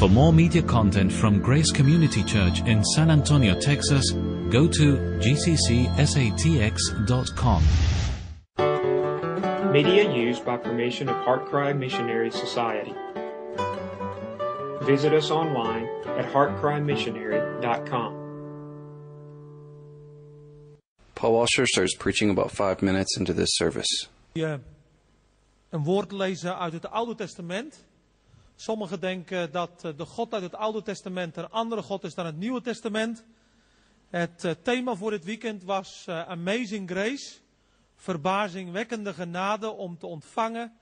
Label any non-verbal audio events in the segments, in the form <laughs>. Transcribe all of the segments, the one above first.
For more media content from Grace Community Church in San Antonio, Texas, go to gccsatx.com. Media used by permission of Heartcry Missionary Society. Visit us online at heartcrymissionary.com. Paul Washer starts preaching about five minutes into this service. je een woord lezen uit het Oude Testament. Sommigen denken dat eh, de God uit het Oude Testament een andere God is dan het Nieuwe Testament. Het eh, thema voor dit weekend was eh, Amazing Grace. Verbazingwekkende genade om te ontvangen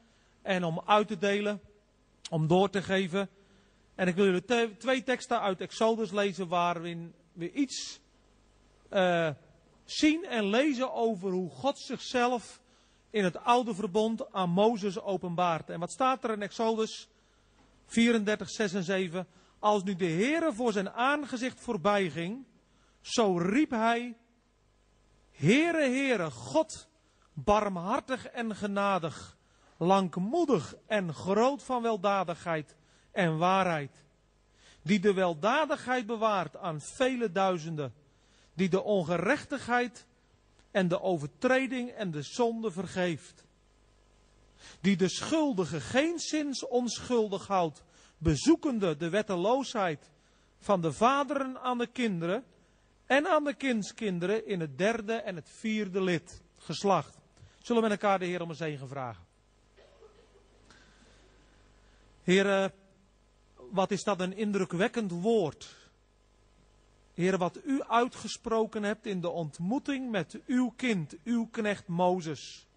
en om uit te delen, om door te geven. En ik wil jullie twee teksten uit Exodus lezen waarin we iets zien en lezen over hoe God zichzelf in het oude verbond aan Mozes openbaart. En wat staat er in Exodus 34, 6 en 7? Als nu de Heere voor zijn aangezicht voorbij ging, zo riep hij, Heere, Heere, God, barmhartig en genadig, langmoedig en groot van weldadigheid en waarheid, die de weldadigheid bewaart aan vele duizenden, die de ongerechtigheid en de overtreding en de zonde vergeeft. Die de schuldige geenszins onschuldig houdt, bezoekende de wetteloosheid van de vaderen aan de kinderen en aan de kindskinderen in het derde en het vierde lid, geslacht. Zullen we met elkaar de Heer om een zegen vragen? Heer, wat is dat een indrukwekkend woord. Heer, wat u uitgesproken hebt in de ontmoeting met uw kind, uw knecht Mozes.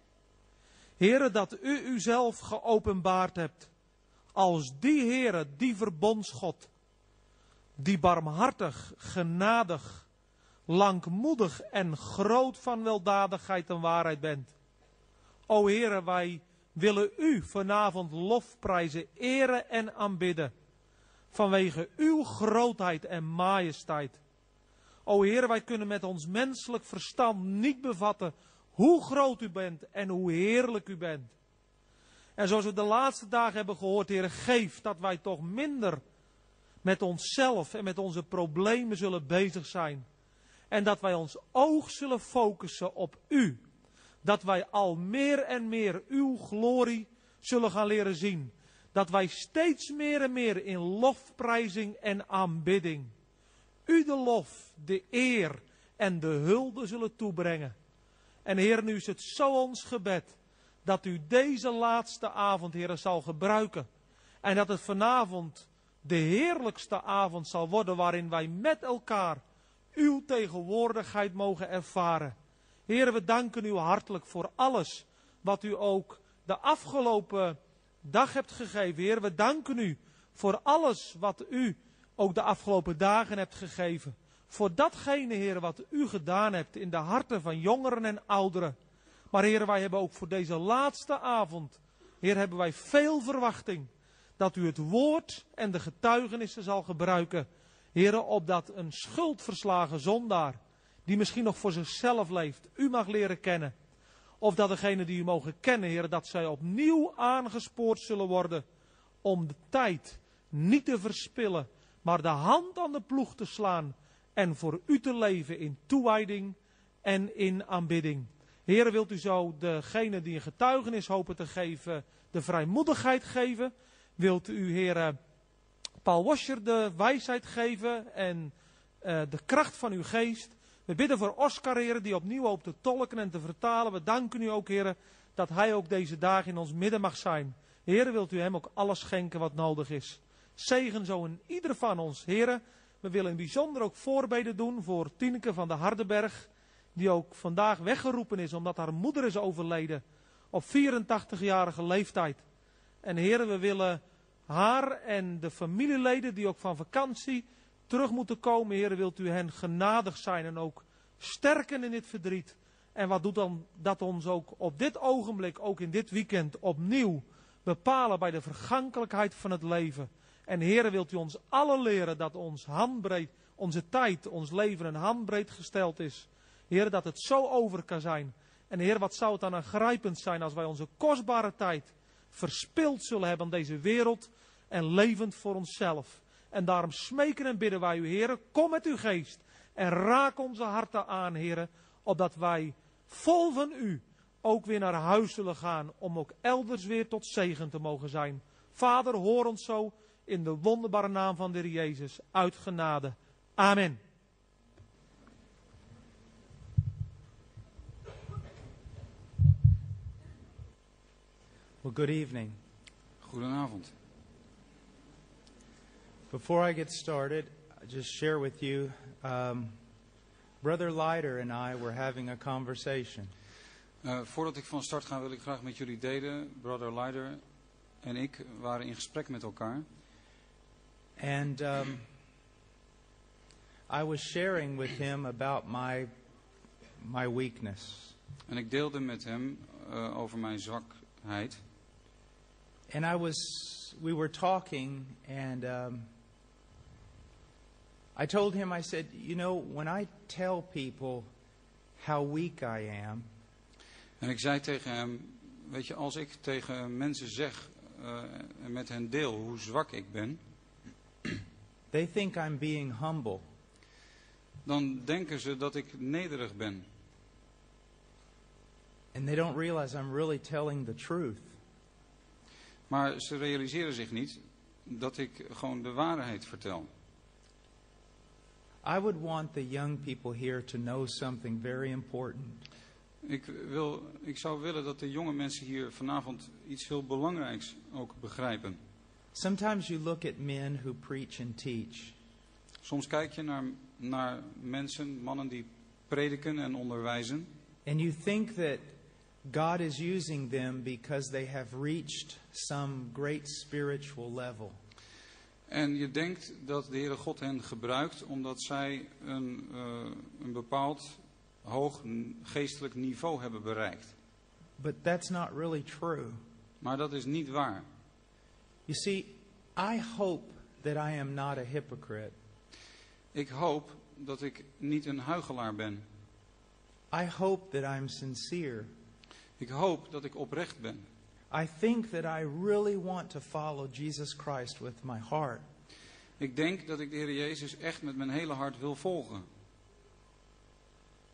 Heere, dat u uzelf geopenbaard hebt als die Heere, die verbondsgod, die barmhartig, genadig, langmoedig en groot van weldadigheid en waarheid bent. O Heere, wij willen u vanavond lofprijzen, eren en aanbidden vanwege uw grootheid en majesteit. O Heer, wij kunnen met ons menselijk verstand niet bevatten hoe groot u bent en hoe heerlijk u bent. En zoals we de laatste dagen hebben gehoord, Heer, geef dat wij toch minder met onszelf en met onze problemen zullen bezig zijn. En dat wij ons oog zullen focussen op u. Dat wij al meer en meer uw glorie zullen gaan leren zien. Dat wij steeds meer en meer in lofprijzing en aanbidding u de lof, de eer en de hulde zullen toebrengen. En Heer, nu is het zo ons gebed dat u deze laatste avond, Heer, zal gebruiken. En dat het vanavond de heerlijkste avond zal worden waarin wij met elkaar uw tegenwoordigheid mogen ervaren. Heer, we danken u hartelijk voor alles wat u ook de afgelopen dag hebt gegeven. Heer, we danken u voor alles wat u ook de afgelopen dagen hebt gegeven. Voor datgene, Heer, wat u gedaan hebt in de harten van jongeren en ouderen. Maar Heer, wij hebben ook voor deze laatste avond, Heer, hebben wij veel verwachting. Dat u het woord en de getuigenissen zal gebruiken. Heer, opdat een schuldverslagen zondaar, die misschien nog voor zichzelf leeft, u mag leren kennen. Of dat degene die u mogen kennen, Heer, dat zij opnieuw aangespoord zullen worden om de tijd niet te verspillen, maar de hand aan de ploeg te slaan en voor u te leven in toewijding en in aanbidding. Heer, wilt u zo degene die een getuigenis hopen te geven, de vrijmoedigheid geven? Wilt u, Heer, Paul Washer de wijsheid geven en eh, de kracht van uw geest? We bidden voor Oscar, Heer, die opnieuw hoopt te tolken en te vertalen. We danken u ook, Heer, dat hij ook deze dagen in ons midden mag zijn. Heer, wilt u hem ook alles schenken wat nodig is? Zegen zo in ieder van ons. Heren, we willen in bijzonder ook voorbeden doen voor Tineke van de Hardenberg. Die ook vandaag weggeroepen is omdat haar moeder is overleden. Op 84-jarige leeftijd. En heren, we willen haar en de familieleden die ook van vakantie terug moeten komen. Heren, wilt u hen genadig zijn en ook sterken in dit verdriet. En wat doet dan dat ons ook op dit ogenblik, ook in dit weekend, opnieuw bepalen bij de vergankelijkheid van het leven. En Heere, wilt u ons allen leren dat ons handbreed, onze tijd, ons leven een handbreed gesteld is. Heere, dat het zo over kan zijn. En Heer, wat zou het dan aangrijpend zijn als wij onze kostbare tijd verspild zullen hebben aan deze wereld en levend voor onszelf. En daarom smeken en bidden wij u, heren, kom met uw geest. En raak onze harten aan, heren, opdat wij vol van u ook weer naar huis zullen gaan. Om ook elders weer tot zegen te mogen zijn. Vader, hoor ons zo in de wonderbare naam van de Heer Jezus. Uit genade. Amen. Well, good evening. Goedenavond. Before I get started, I'll just share with you um, Brother Leiter and I were having a conversation. Uh, voordat ik van start ga wil ik graag met jullie delen. Brother Leider en ik waren in gesprek met elkaar. And um, I was sharing with him about my, my weakness. En ik deelde met hem uh, over mijn zwakheid. And I was, we were talking, and um, I told him, I said, you know, when I tell people how weak I am, En ik zei tegen hem, weet je, als ik tegen mensen zeg uh, en met hen deel hoe zwak ik ben, they think I'm being humble. dan denken ze dat ik nederig ben. And they don't realize I'm really telling the truth. Maar ze realiseren zich niet dat ik gewoon de waarheid vertel. I would want the young people here to know something very important. Ik, wil, ik zou willen dat de jonge mensen hier vanavond iets heel belangrijks ook begrijpen. Sometimes you look at men who preach and teach, Soms kijk je naar, naar mensen, mannen die prediken en onderwijzen. and you think that God is using them because they have reached some great spiritual level. En je denkt dat de Heere God hen gebruikt omdat zij een, eh, een bepaald hoog geestelijk niveau hebben bereikt. But that's not really true. Maar dat is niet waar. You see, I hope that I am not a hypocrite. Ik hoop dat ik niet een huigelaar ben. I hope that I'm sincere. Ik hoop dat ik oprecht ben. I think that I really want to follow Jesus Christ with my heart. Ik denk dat ik de Heer Jezus echt met mijn hele hart wil volgen.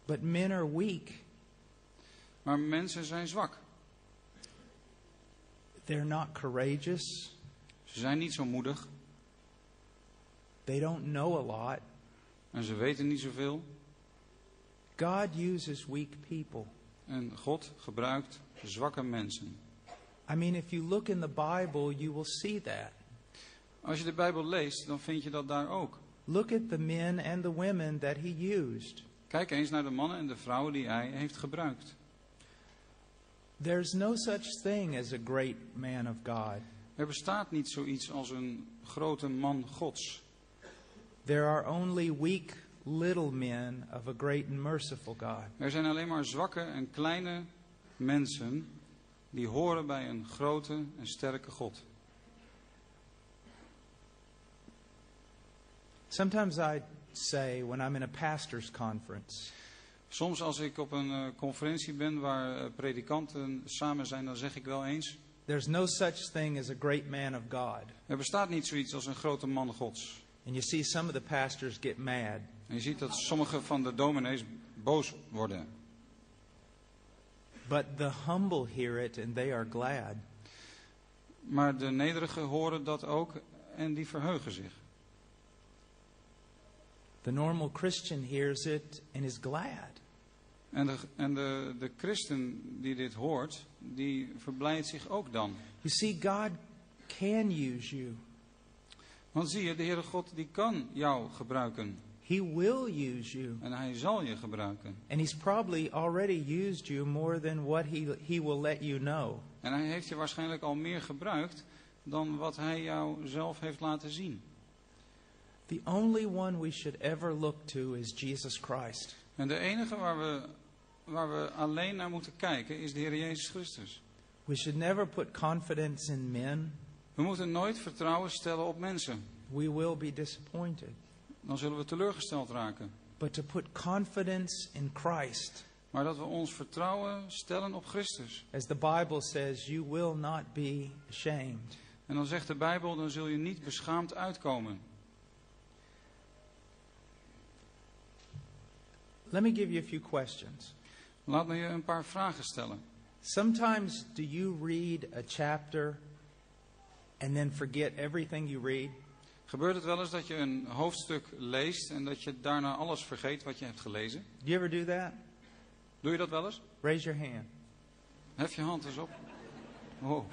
But men are weak. Maar mensen zijn zwak. They're not courageous. Ze zijn niet zo moedig They don't know a lot. en ze weten niet zoveel. God uses weak people. En God gebruikt zwakke mensen. I mean, if you look in the Bible, you will see that. Als je de Bijbel leest, dan vind je dat daar ook. Look at the men and the women that he used. Kijk eens naar de mannen en de vrouwen die hij heeft gebruikt. There's no such thing as a great man of God. Er bestaat niet zoiets als een grote man Gods. There are only weak little men of a great and merciful God. Er zijn alleen maar zwakke en kleine mensen die horen bij een grote en sterke God. Sometimes I say when I'm in a pastor's conference, Soms als ik op een eh, conferentie ben waar eh, predikanten samen zijn, dan zeg ik wel eens... there's no such thing as a great man of God. Er bestaat niet zoiets als een grote man Gods. And you see some of the pastors get mad. En je ziet dat sommige van de dominees boos worden. But the humble hear it and they are glad. Maar de nederigen horen dat ook en die verheugen zich. The normal Christian hears it and is glad. En de, en de, de christen die dit hoort, die verblijdt zich ook dan. You see, God can use you. Want zie je, de Heere God die kan jou gebruiken. He will use you. En hij zal je gebruiken. And He's probably already used you more than what He, he will let you know. En hij heeft je waarschijnlijk al meer gebruikt dan wat hij jou zelf heeft laten zien. The only one we should ever look to is Jesus Christ. En de enige waar we, waar we alleen naar moeten kijken is de Heer Jezus Christus. We should never put confidence in men. We moeten nooit vertrouwen stellen op mensen. We will be disappointed. Dan zullen we teleurgesteld raken. But to put confidence in Christ. Maar dat we ons vertrouwen stellen op Christus. As the Bible says, you will not be ashamed. En dan zegt de Bijbel, dan zul je niet beschaamd uitkomen. Let me give you a few questions. Laat me je een paar vragen stellen. Sometimes do you read a chapter and then forget everything you read? Gebeurt het wel eens dat je een hoofdstuk leest en dat je daarna alles vergeet wat je hebt gelezen? Do you ever do that? Doe je dat wel eens? Raise your hand. Hef je hand eens op. Oh.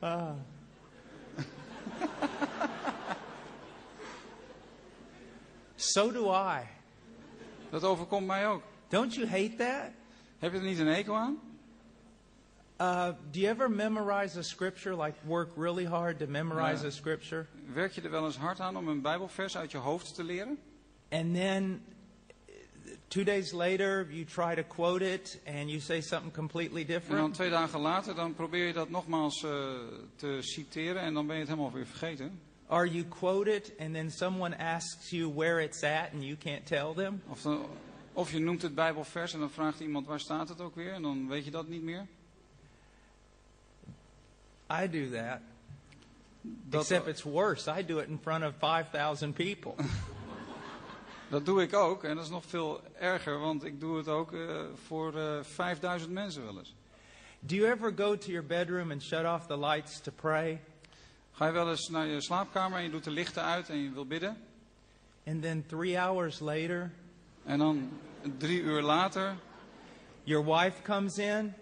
<laughs> So do I. Dat overkomt mij ook. Don't you hate that? Heb je er niet een hekel aan? Uh, do you ever memorize a scripture, like work really hard to memorize a scripture? Werk je er wel eens hard aan om een Bijbelvers uit je hoofd te leren? And then uh, two days later, you try to quote it and you say something completely En dan different? twee dagen later, dan probeer je dat nogmaals eh, te citeren en dan ben je het helemaal weer vergeten. Or you quote it and then someone asks you where it's at and you can't tell them? Of, dan- of je noemt het Bijbelvers en dan vraagt iemand waar staat het ook weer en dan weet je dat niet meer. I do that. Dat, Except it's worse. I do it in front of 5,000 people. <laughs> dat doe ik ook en dat is nog veel erger, want ik doe het ook eh, voor eh 5000 mensen wel eens. do you ever go to your bedroom and shut off the lights to pray? Ga je wel eens naar je slaapkamer en je doet de lichten uit en je wil bidden. And then three hours later, En dan drie uur later, your wife comes in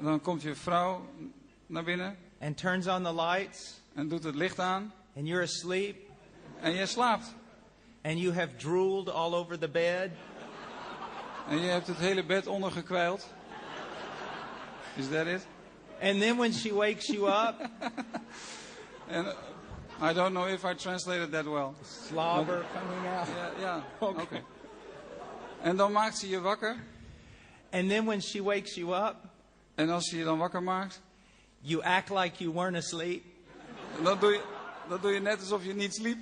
dan komt je vrouw naar binnen and turns on the lights en doet het licht aan and you're asleep en je slaapt. and you have drooled all over the bed. En je hebt het hele bed ondergekwijld. Is that it? And then when she wakes you up, <laughs> uh, I don't know if I translated that well. slobber coming out. Ja, ja. <laughs> Oké. oké. En dan maakt ze je wakker. And then when she wakes you up, En als ze je dan wakker maakt, you act like you weren't asleep. dan doe je, dan doe je net alsof je niet sliep.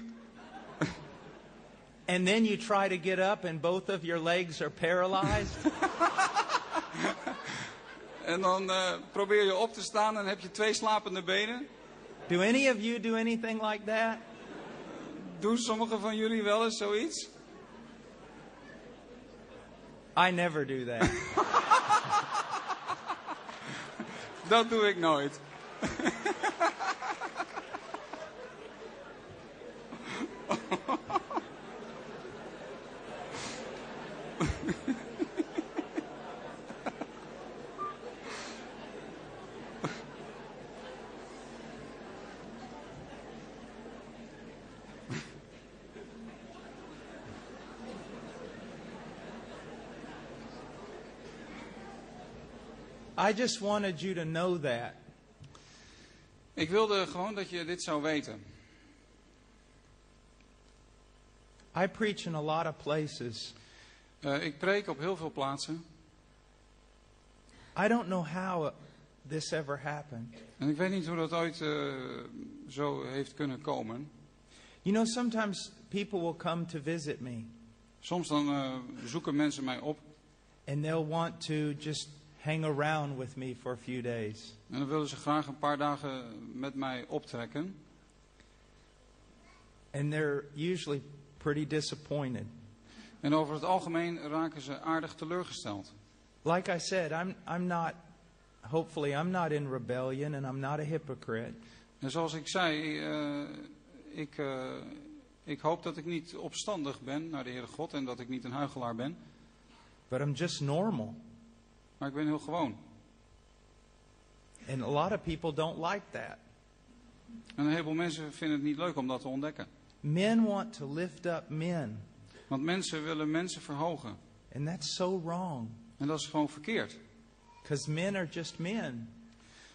And then you try to get up and both of your legs are paralyzed. <laughs> En dan eh, probeer je op te staan en heb je twee slapende benen. do any of you do anything like that? Doen sommigen van jullie wel eens zoiets? I never do that. Dat doe ik nooit. I just wanted you to know that. Ik wilde gewoon dat je dit zou weten. I preach in a lot of places. Eh, ik preek op heel veel plaatsen. I don't know how this ever happened. En ik weet niet hoe dat ooit eh, zo heeft kunnen komen. You know, sometimes people will come to visit me Soms dan eh, zoeken mensen mij op. and they'll want to just hang around with me for a few days. En dan willen ze graag een paar dagen met mij optrekken. And they're usually pretty disappointed. En over het algemeen raken ze aardig teleurgesteld. Like I said, I'm, I'm not, hopefully, I'm not in rebellion and I'm not a hypocrite. En zoals ik zei, eh, ik, eh, ik hoop dat ik niet opstandig ben naar de Heere God en dat ik niet een huigelaar ben. But I'm just normal. Maar ik ben heel gewoon. And a lot of people don't like that. En een heleboel mensen vinden het niet leuk om dat te ontdekken. Men want to lift up men. Want mensen willen mensen verhogen. And that's so wrong. En dat is gewoon verkeerd. Because men are just men.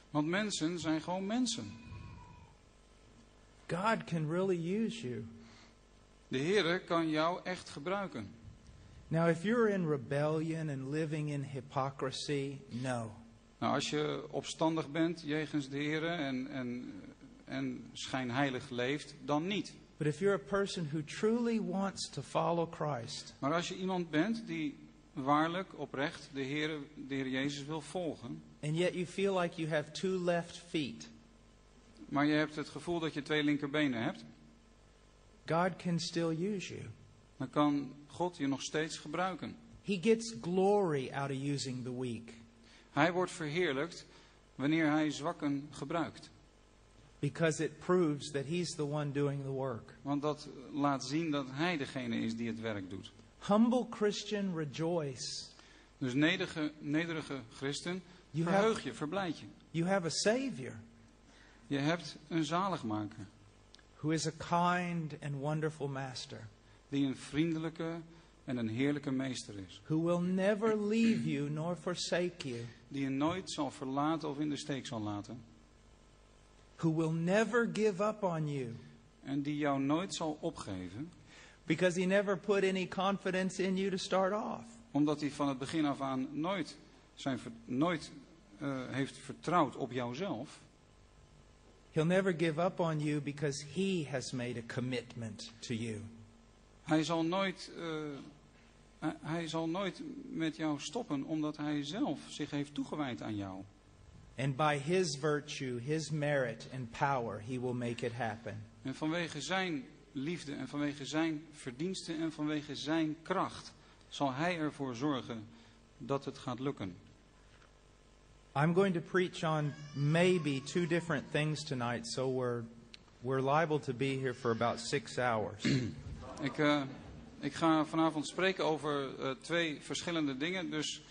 Want mensen zijn gewoon mensen. God can really use you. De Heere kan jou echt gebruiken. Now, if you're in rebellion and living in hypocrisy, no. Nou, als je opstandig bent jegens de Heere en, en, en schijnheilig leeft, dan niet. But if you're a person who truly wants to follow Christ, Maar als je iemand bent die waarlijk, oprecht de Heer, de Heer Jezus wil volgen, and yet you feel like you have two left feet, maar je hebt het gevoel dat je twee linkerbenen hebt, God can still use you. dan kan God je nog steeds gebruiken. He gets glory out of using the weak Hij wordt verheerlijkt wanneer hij zwakken gebruikt. because it proves that He's the one doing the work. Want dat laat zien dat hij degene is die het werk doet. Humble Christian, rejoice. Dus nederige, nederige christen, You verheug je, verblijd je. you have a Savior Je hebt een zaligmaker. who is a kind and wonderful Master Die een vriendelijke en een heerlijke meester is. who will never leave you nor forsake you, Die je nooit zal verlaten of in de steek zal laten. who will never give up on you En die jou nooit zal opgeven. because He never put any confidence in you to start off. Omdat hij van het begin af aan nooit, zijn, nooit eh, heeft vertrouwd op jouzelf. He'll never give up on you because He has made a commitment to you. Hij zal nooit, hij- hij zal nooit met jou stoppen omdat hij zelf zich heeft toegewijd aan jou. And by His virtue, His merit, and power, He will make it happen. En vanwege zijn liefde en vanwege zijn verdiensten en vanwege zijn kracht zal hij ervoor zorgen dat het gaat lukken. I'm going to preach on maybe two different things tonight, so we're, we're liable to be here for about six hours. <clears throat> Ik, eh, ik ga vanavond spreken over eh, twee verschillende dingen, dus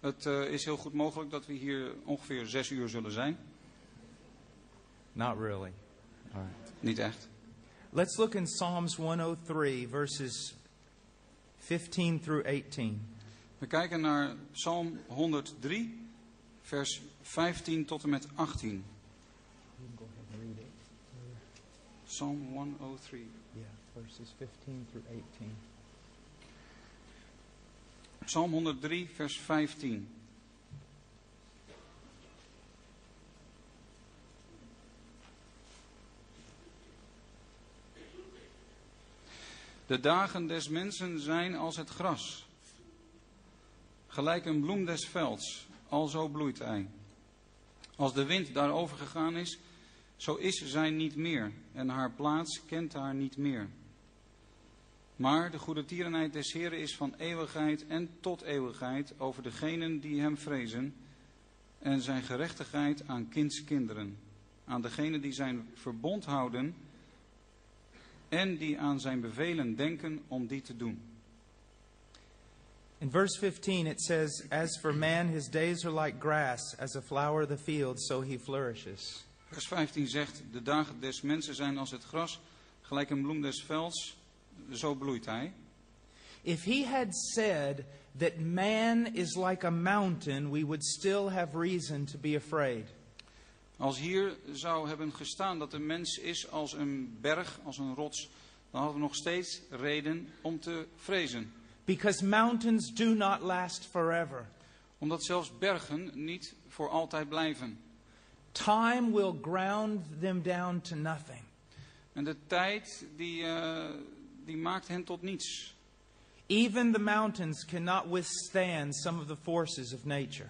het eh, is heel goed mogelijk dat we hier ongeveer zes uur zullen zijn. Not really. All right. Niet echt. Let's look in Psalms 103, verses 15 through 18. We kijken naar Psalm 103, vers 15 tot en met 18. Psalm 103. Verses 15 through 18. Psalm 103, vers 15. De dagen des mensen zijn als het gras, gelijk een bloem des velds, alzo bloeit hij. Als de wind daarover gegaan is, zo is zij niet meer, en haar plaats kent haar niet meer. Maar de goede tierenheid des Heren is van eeuwigheid en tot eeuwigheid over degenen die hem vrezen, en zijn gerechtigheid aan kindskinderen, aan degenen die zijn verbond houden en die aan zijn bevelen denken om die te doen. In verse 15, it says, As for man, his days are like grass, as a flower of the field, so he flourishes. Vers 15 zegt, de dagen des mensen zijn als het gras, gelijk een bloem des velds, zo bloeit hij. If he had said that man is like a mountain, we would still have reason to be afraid. Als hier zou hebben gestaan dat de mens is als een berg, als een rots, dan hadden we nog steeds reden om te vrezen. Because mountains do not last forever. Omdat zelfs bergen niet voor altijd blijven. Time will ground them down to nothing. En de tijd die, eh, die maakt hen tot niets. Even the mountains cannot withstand some of the forces of nature.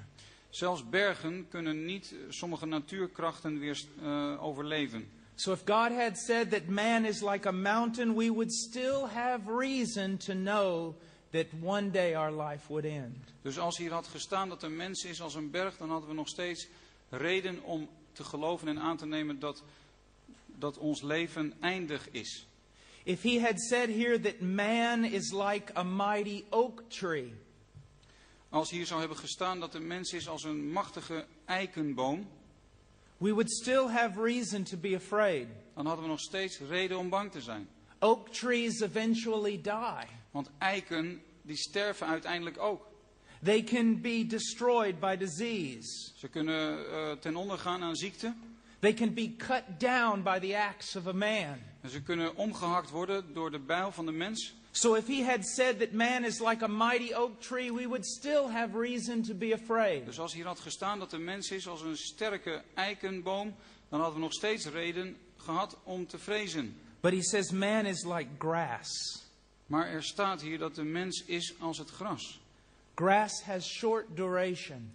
Zelfs bergen kunnen niet sommige natuurkrachten weer eh, overleven. So if God had said that man is like a mountain, we would still have reason to know that one day our life would end. Dus als hier had gestaan dat een mens is als een berg, dan hadden we nog steeds reden om te geloven en aan te nemen dat, dat ons leven eindig is. If he had said here that man is like a mighty oak tree, Als hier zou hebben gestaan dat de mens is als een machtige eikenboom, we would still have reason to be afraid. dan hadden we nog steeds reden om bang te zijn. Oak trees eventually die. Want eiken, die sterven uiteindelijk ook. They can be destroyed by disease. Ze kunnen eh, ten onder gaan aan ziekte. They can be cut down by the axe of a man. En ze kunnen omgehakt worden door de bijl van de mens. So if he had said that man is like a mighty oak tree, we would still have reason to be afraid. Dus als hier had gestaan dat de mens is als een sterke eikenboom, dan hadden we nog steeds reden gehad om te vrezen. But he says man is like grass. Maar er staat hier dat de mens is als het gras. Grass has short duration.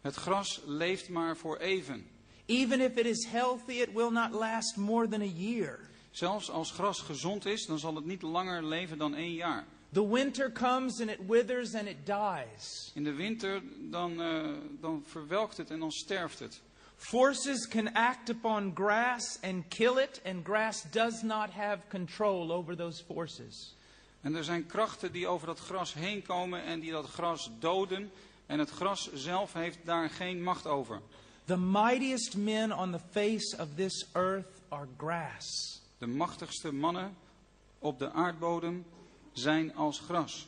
Het gras leeft maar voor even. Even if it is healthy, it will not last more than a year. Zelfs als gras gezond is, dan zal het niet langer leven dan één jaar. The winter comes and it withers and it dies. In de winter dan, eh, dan verwelkt het en dan sterft het. Forces can act upon grass and kill it, and grass does not have control over those forces. En er zijn krachten die over dat gras heen komen en die dat gras doden. En het gras zelf heeft daar geen macht over. The mightiest men on the face of this earth are grass. De machtigste mannen op de aardbodem zijn als gras.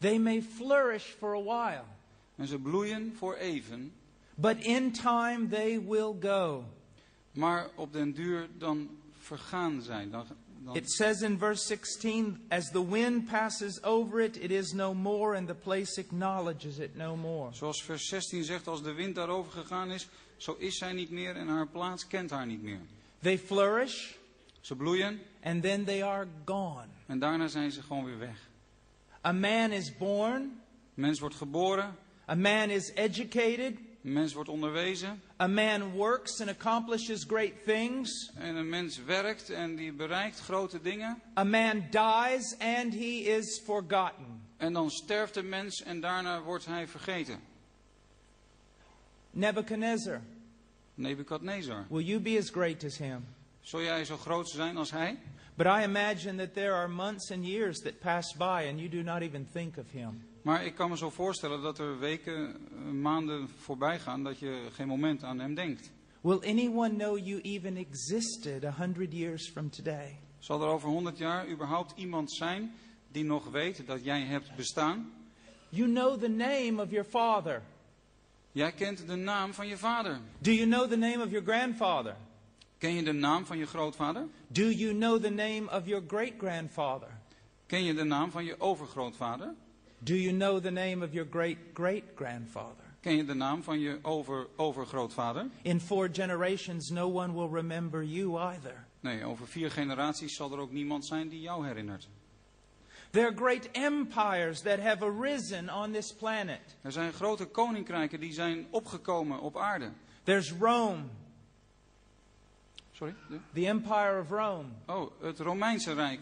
They may flourish for a while, En ze bloeien voor even, but in time they will go. maar op den duur dan vergaan zij. Dan, dan, It says in verse 16, as the wind passes over it, it is no more, and the place acknowledges it no more. zoals vers 16 zegt, als de wind daarover gegaan is, zo is zij niet meer en haar plaats kent haar niet meer. They flourish, Ze bloeien and then they are gone. en daarna zijn ze gewoon weer weg. A man is born, Mens wordt geboren, a man is educated, mens wordt onderwezen a man works and accomplishes great things, en een mens werkt en die bereikt grote dingen. a man dies, and he is forgotten. En dan sterft de mens en daarna wordt hij vergeten. Nebuchadnezzar, Nebukadnezar. will you be as great as him? Zul jij zo groot zijn als hij? But I imagine that there are months and years that pass by and you do not even think of him. Maar ik kan me zo voorstellen dat er weken, eh, maanden voorbij gaan dat je geen moment aan hem denkt. Will anyone know you even existed a hundred years from today? Zal er over 100 jaar überhaupt iemand zijn die nog weet dat jij hebt bestaan? You know the name of your father. Jij kent de naam van je vader. Do you know the name of your grandfather? Ken je de naam van je grootvader? Do you know the name of your great grandfather? Ken je de naam van je overgrootvader? Do you know the name of your great great grandfather? Ken je de naam van je over, overgrootvader? In four generations, no one will remember you either. Nee, over vier generaties zal er ook niemand zijn die jou herinnert. There are great empires that have arisen on this planet. Er zijn grote koninkrijken die zijn opgekomen op aarde. There's Rome, Sorry? de- the empire of Rome. Oh, het Romeinse Rijk,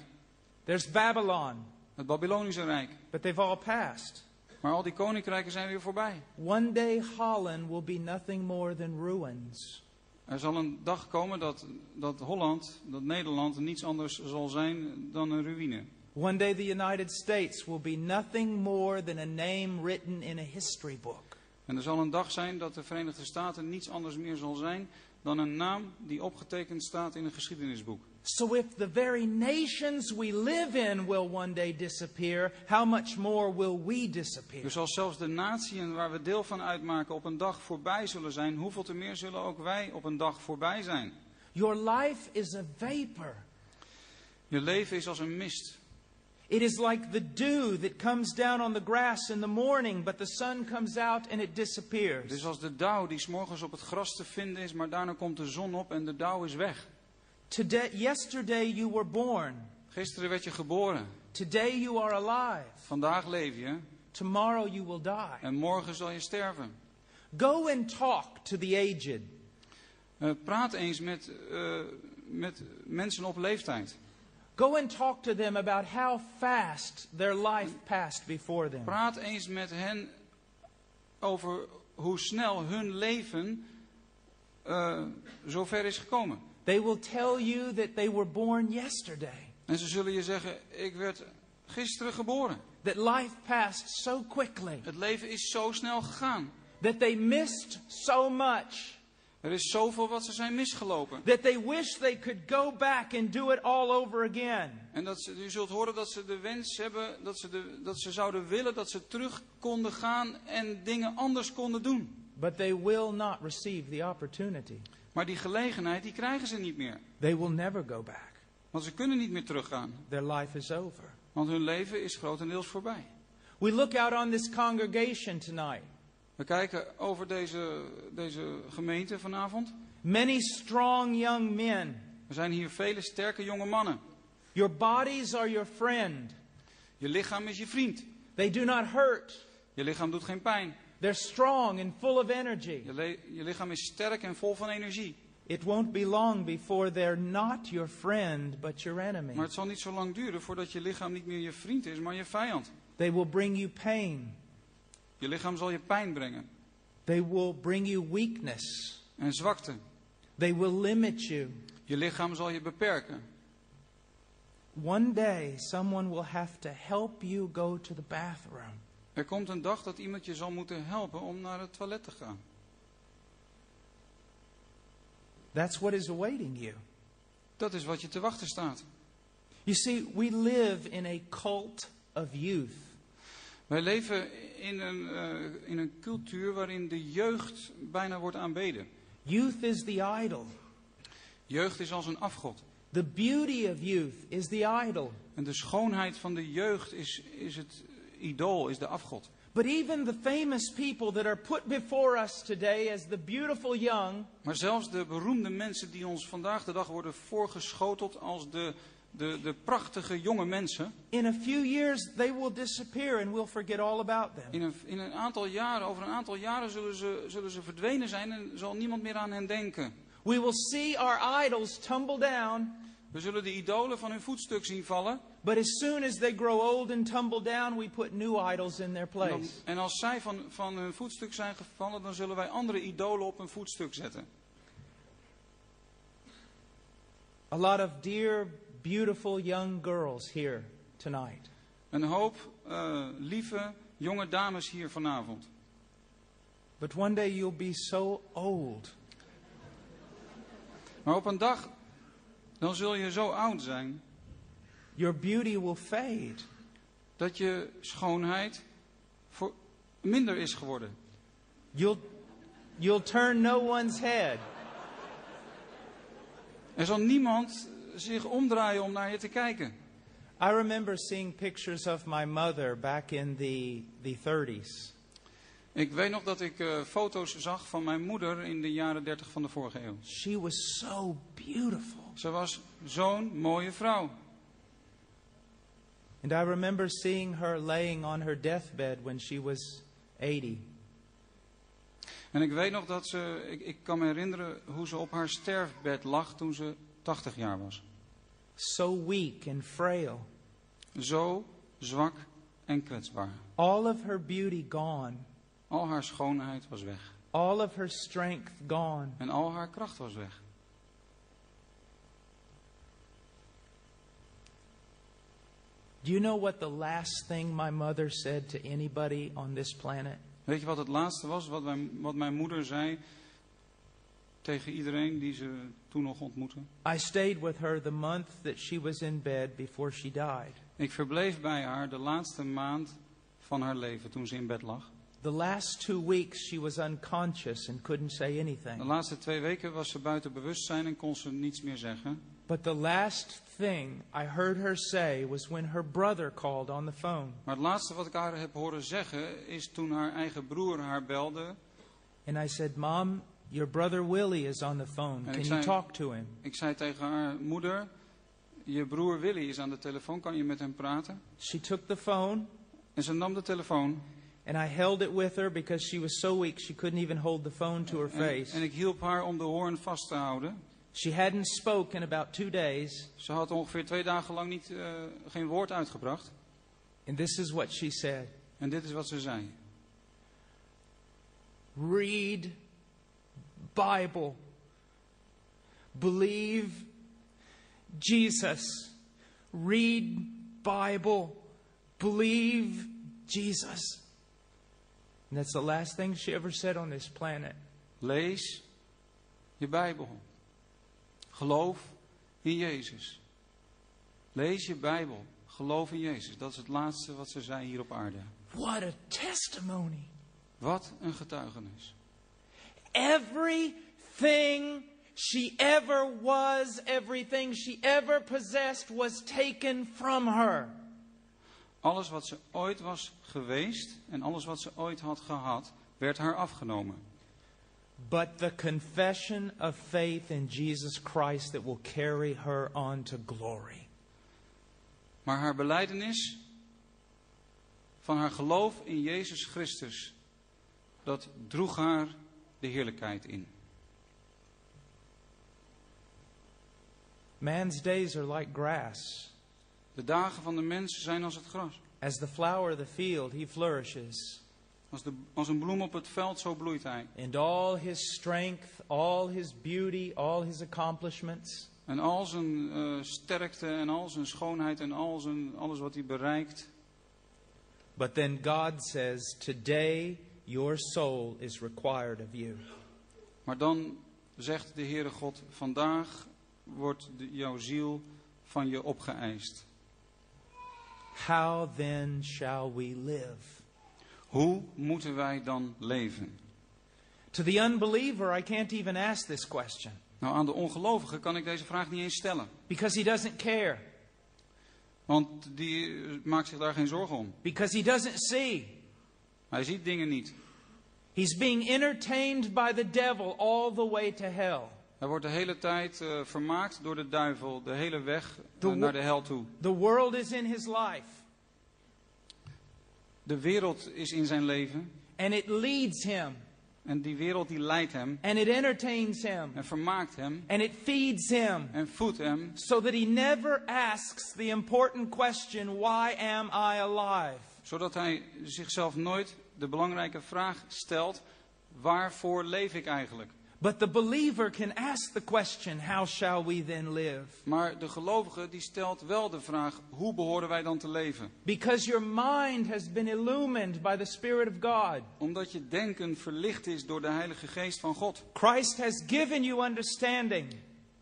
There's Babylon, het Babylonische Rijk. but they've all passed. Maar al die koninkrijken zijn weer voorbij. One day Holland will be nothing more than ruins. Er zal een dag komen dat, dat Holland, dat Nederland, niets anders zal zijn dan een ruïne. One day the United States will be nothing more than a name written in a history book. En er zal een dag zijn dat de Verenigde Staten niets anders meer zal zijn dan een naam die opgetekend staat in een geschiedenisboek. So if the very nations we live in will one day disappear, how much more will we disappear? Dus als zelfs de natieën waar we deel van uitmaken op een dag voorbij zullen zijn, hoeveel te meer zullen ook wij op een dag voorbij zijn? Your life is a vapor. Je leven is als een mist. It is like the dew that comes down on the grass in the morning, but the sun comes out and it disappears. is als de dauw die 's morgens op het gras te vinden is, maar daarna komt de zon op en de dauw is weg. Today, yesterday you were born. Gisteren werd je geboren. Today you are alive. Vandaag leef je Tomorrow you will die. en morgen zal je sterven. Go and talk to the aged. Eh, praat eens met, eh, met mensen op leeftijd. Go and talk to them about how fast their life passed before them. Praat eens met hen over hoe snel hun leven eh zover is gekomen. They will tell you that they were born yesterday, En ze zullen je zeggen, ik werd gisteren geboren. that life passed so quickly, Het leven is zo snel gegaan. that they missed so much, Er is zoveel wat ze zijn misgelopen. that they wish they could go back and do it all over again. En dat ze, u zult horen dat ze de wens hebben, dat ze, de, dat ze zouden willen dat ze terug konden gaan en dingen anders konden doen. But they will not receive the opportunity. Maar die gelegenheid, die krijgen ze niet meer. They will never go back. Want ze kunnen niet meer teruggaan. Their life is over. Want hun leven is grotendeels voorbij. We look out on this congregation tonight. We kijken over deze, deze gemeente vanavond. Many strong young men. Er zijn hier vele sterke jonge mannen. Your bodies are your friend. Je lichaam is je vriend. They do not hurt. Je lichaam doet geen pijn. They're strong and full of energy. Je, je lichaam is sterk en vol van energie. it won't be long before they're not your friend, but your enemy. Maar het zal niet zo lang duren voordat je lichaam niet meer je vriend is, maar je vijand. They will bring you pain. Je lichaam zal je pijn brengen They will bring you weakness. en zwakte. They will limit you. Je lichaam zal je beperken. One day, someone will have to help you go to the bathroom. Er komt een dag dat iemand je zal moeten helpen om naar het toilet te gaan. That's what is awaiting you. Dat is wat je te wachten staat. You see, we live in a cult of youth. Wij leven in een, eh, in een cultuur waarin de jeugd bijna wordt aanbeden. Youth is the idol. Jeugd is als een afgod. The beauty of youth is the idol. En de schoonheid van de jeugd is, is het idool, is de afgod. But even the famous people that are put before us today as the beautiful young Maar zelfs de beroemde mensen die ons vandaag de dag worden voorgeschoteld als de, de, de prachtige jonge mensen. in a few years they will disappear and we'll forget all about them. In een, in een aantal jaren, over een aantal jaren zullen ze, zullen ze verdwenen zijn en zal niemand meer aan hen denken. We will see our idols tumble down, We zullen de idolen van hun voetstuk zien vallen. but as soon as they grow old and tumble down, we put new idols in their En, dan- place. en als zij van, van hun voetstuk zijn gevallen, dan zullen wij andere idolen op hun voetstuk zetten. A lot of dear, beautiful young girls here tonight. Een hoop eh, lieve jonge dames hier vanavond. But one day you'll be so old Maar op een dag, dan zul je zo oud zijn your beauty will fade. dat je schoonheid voor minder is geworden. You'll, you'll turn no one's head. Er zal niemand zich omdraaien om naar je te kijken. I remember seeing pictures of my mother back in the, the 30s. Ik weet nog dat ik eh, foto's zag van mijn moeder in de jaren 30 van de vorige eeuw. She was so beautiful. Ze was zo'n mooie vrouw. And I remember seeing her laying on her deathbed when she was 80. En ik weet nog dat ze, ik, ik kan me herinneren hoe ze op haar sterfbed lag toen ze 80 jaar was. So weak and frail. Zo zwak en kwetsbaar. All of her beauty gone. Al haar schoonheid was weg. All of her strength gone. En al haar kracht was weg. Do you know what the last thing my mother said to anybody on this planet? Weet je wat het laatste was wat mijn, wat mijn moeder zei tegen iedereen die ze toen nog ontmoette? I stayed with her the month that she was in bed before she died. Ik verbleef bij haar de laatste maand van haar leven toen ze in bed lag. The last two weeks she was unconscious and couldn't say De anything. laatste twee weken was ze buiten bewustzijn en kon ze niets meer zeggen. But the last thing I heard her say was when her brother called on the phone. Maar het laatste wat ik haar heb horen zeggen is toen haar eigen broer haar belde. And I said, Mom, your brother Willie is on the phone. Can you talk to him? Ik zei tegen haar moeder, je broer Willy is aan de telefoon, kan je met hem praten? She took the phone, En ze nam de telefoon and I held it with her because she was so weak she couldn't even hold the phone to her en, face. en ik hielp haar om de hoorn vast te houden. She hadn't spoken about two days, Ze had ongeveer twee dagen lang niet, eh, geen woord uitgebracht. and this is what she said En dit is wat ze zei. Read Bible. Believe Jesus. Read Bible. Believe Jesus. And that's the last thing she ever said on this planet. Lees je Bijbel. Geloof in Jezus. Lees je Bijbel. Geloof in Jezus. Dat is het laatste wat ze zei hier op aarde. What a testimony. Wat een getuigenis. Everything she ever was, everything she ever possessed was taken from her. Alles wat ze ooit was geweest en alles wat ze ooit had gehad, werd haar afgenomen. But the confession of faith in Jesus Christ that will carry her on to glory. Maar haar beleidenis van haar geloof in Jezus Christus, dat droeg haar de heerlijkheid in. Man's days are like grass. De dagen van de mens zijn als het gras. As the flower of the field, he flourishes. Als, de, als een bloem op het veld, zo bloeit hij. And all his strength, all his beauty, all his accomplishments, En al zijn eh, sterkte en al zijn schoonheid en al zijn, alles wat hij bereikt. But then God says, Today your soul is required of you. Maar dan zegt de Heere God, vandaag wordt de- jouw ziel van je opgeëist. How then shall we live? Hoe moeten wij dan leven? To the unbeliever, I can't even ask this question Nou, aan de ongelovige kan ik deze vraag niet eens stellen. because he doesn't care, Want die maakt zich daar geen zorgen om. because he doesn't see. Hij ziet dingen niet. He's being entertained by the devil all the way to hell. Hij wordt de hele tijd eh, vermaakt door de duivel, de hele weg wo- naar de hel toe. The world is in his life, De wereld is in zijn leven and it leads him, en die wereld die leidt hem and it entertains him, en vermaakt hem and it feeds him, en voedt hem, so that he never asks the important question, Why am I alive? zodat hij zichzelf nooit de belangrijke vraag stelt, waarvoor leef ik eigenlijk? But the believer can ask the question, How shall we then live? Maar de gelovige die stelt wel de vraag, hoe behoren wij dan te leven? Because your mind has been illumined by the Spirit of God. Omdat je denken verlicht is door de Heilige Geest van God. Christ has given you understanding.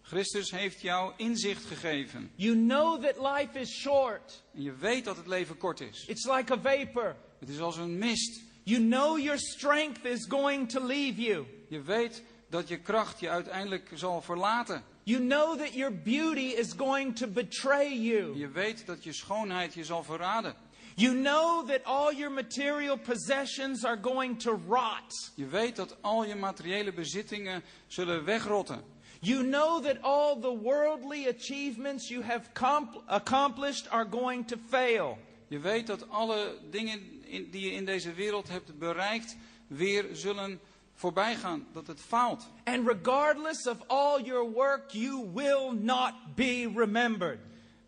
Christus heeft jou inzicht gegeven. You know that life is short. En je weet dat het leven kort is. It's like a vapor. Het is als een mist. You know your strength is going to leave you. Je weet dat je kracht je uiteindelijk zal verlaten. You know that your beauty is going to betray you. Je weet dat je schoonheid je zal verraden. You know that all your material possessions are going to rot. Je weet dat al je materiële bezittingen zullen wegrotten. You know that all the worldly achievements you have comp- accomplished are going to fail. Je weet dat alle dingen in- die je in deze wereld hebt bereikt weer zullen voorbij gaan. Dat het faalt. And regardless of all your work, you will not be remembered.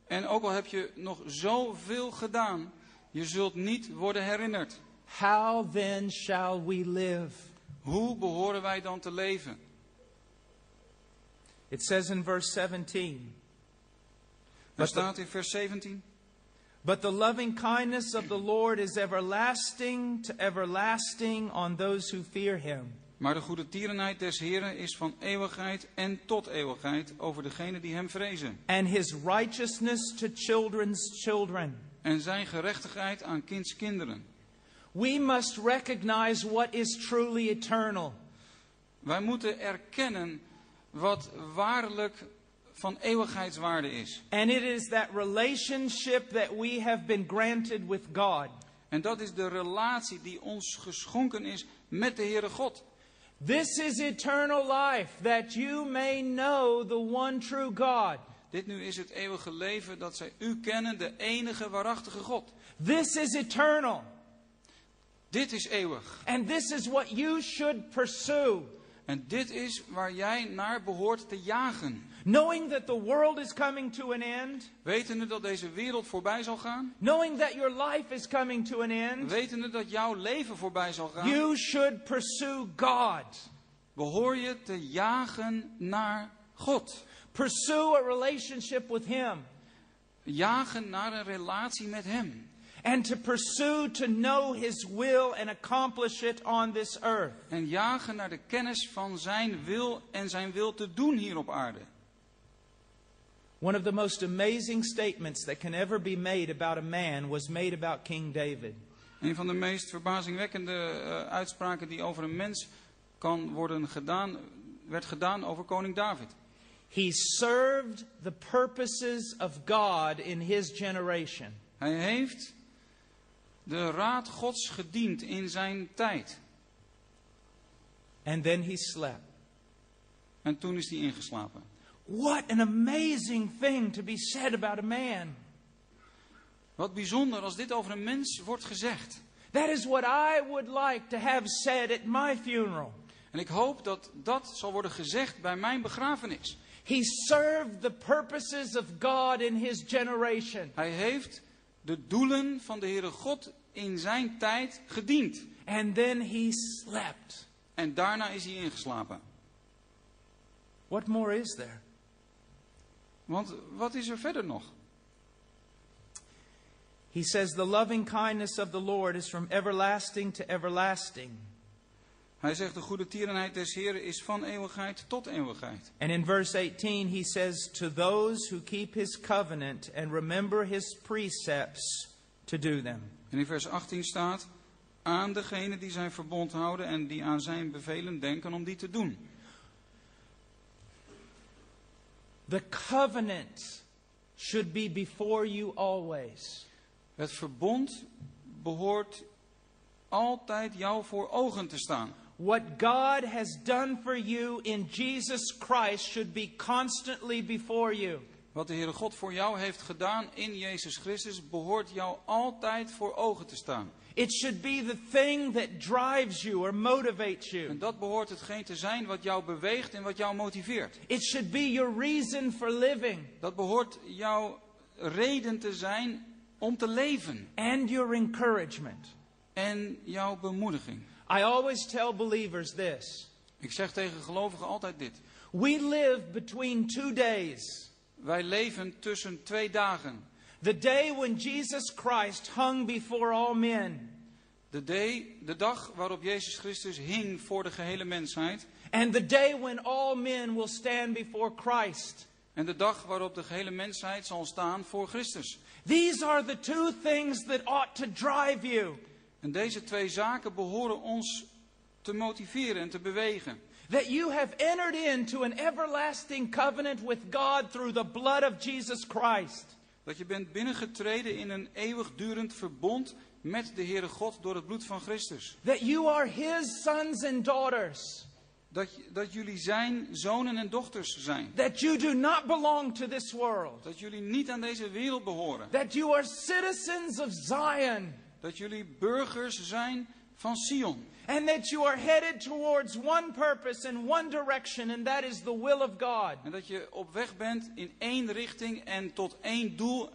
En ook al heb je nog zoveel gedaan, je zult niet worden herinnerd. How then shall we live? Hoe behoren wij dan te leven? It says in verse 17 Er staat in vers 17. But the loving kindness of the Lord is everlasting to everlasting on those who fear him. Maar de goede tierenheid des Heren is van eeuwigheid en tot eeuwigheid over degenen die hem vrezen. And his righteousness to children's children. En zijn gerechtigheid aan kinds kinderen. We must recognize what is truly eternal. Wij moeten erkennen wat waarlijk van eeuwigheidswaarde is. And it is that relationship that we have been granted with God. En dat is de relatie die ons geschonken is met de Heere God. This is eternal life, that you may know the one true God. Dit nu is het eeuwige leven dat zij u kennen, de enige waarachtige God. This is eternal. Dit is eeuwig. And this is what you should pursue. En dit is waar jij naar behoort te jagen. Knowing that the world is coming to an end. Wetende dat deze wereld voorbij zal gaan. Knowing that your life is coming to an end. Wetende dat jouw leven voorbij zal gaan. You should pursue God. Behoor je te jagen naar God. Pursue a relationship with Him. Jagen naar een relatie met Hem. And to pursue to know His will and accomplish it on this earth. En jagen naar de kennis van Zijn wil en Zijn wil te doen hier op aarde. One of the most amazing statements that can ever be made about a man was made about King David. Een van de meest verbazingwekkende eh, uitspraken die over een mens kan worden gedaan, werd gedaan over koning David. He served the purposes of God in his generation. Hij heeft de raad Gods gediend in zijn tijd. And then he slept. En toen is hij ingeslapen. What an amazing thing to be said about a man. Wat bijzonder als dit over een mens wordt gezegd. That is what I would like to have said at my funeral. En ik hoop dat dat zal worden gezegd bij mijn begrafenis. He served the purposes of God in his generation. Hij heeft de doelen van de Heere God in zijn tijd gediend. And then he slept. En daarna is hij ingeslapen. What more is there? Want wat is er verder nog? He says, The loving kindness of the Lord is from everlasting to everlasting. Hij zegt de goede tierenheid des Heren is van eeuwigheid tot eeuwigheid. And in verse 18, he says, To those who keep his covenant and remember his precepts to do them. En in vers 18 staat, aan degene die zijn verbond houden en die aan zijn bevelen denken om die te doen. The covenant should be before you always. Het verbond behoort altijd jou voor ogen te staan. What God has done for you in Jesus Christ should be constantly before you. Wat de Heere God voor jou heeft gedaan in Jezus Christus behoort jou altijd voor ogen te staan. It should be the thing that drives you or motivates En you. dat behoort hetgeen te zijn wat jou beweegt en wat jou motiveert. It should be your reason for living Dat behoort jouw reden te zijn om te leven and your encouragement. en jouw bemoediging. I always tell believers this Ik zeg tegen gelovigen altijd dit. we live between two days. Wij leven tussen twee dagen. The day when Jesus Christ hung before all men, De, day, de dag waarop Jezus Christus hing voor de gehele mensheid. and the day when all men will stand before Christ. En de dag waarop de gehele mensheid zal staan voor Christus. These are the two things that ought to drive you. En deze twee zaken behoren ons te motiveren en te bewegen. That you have entered into an everlasting covenant with God through the blood of Jesus Christ. Dat je bent binnengetreden in een eeuwigdurend verbond met de Heere God door het bloed van Christus. That you are His sons and daughters. Dat, dat jullie zijn zonen en dochters zijn. That you do not belong to this world. Dat jullie niet aan deze wereld behoren. That you are citizens of Zion. Dat jullie burgers zijn van Sion. And that you are headed towards one purpose and one direction, and that is the will of God. En dat je op weg bent in één richting en tot één doel.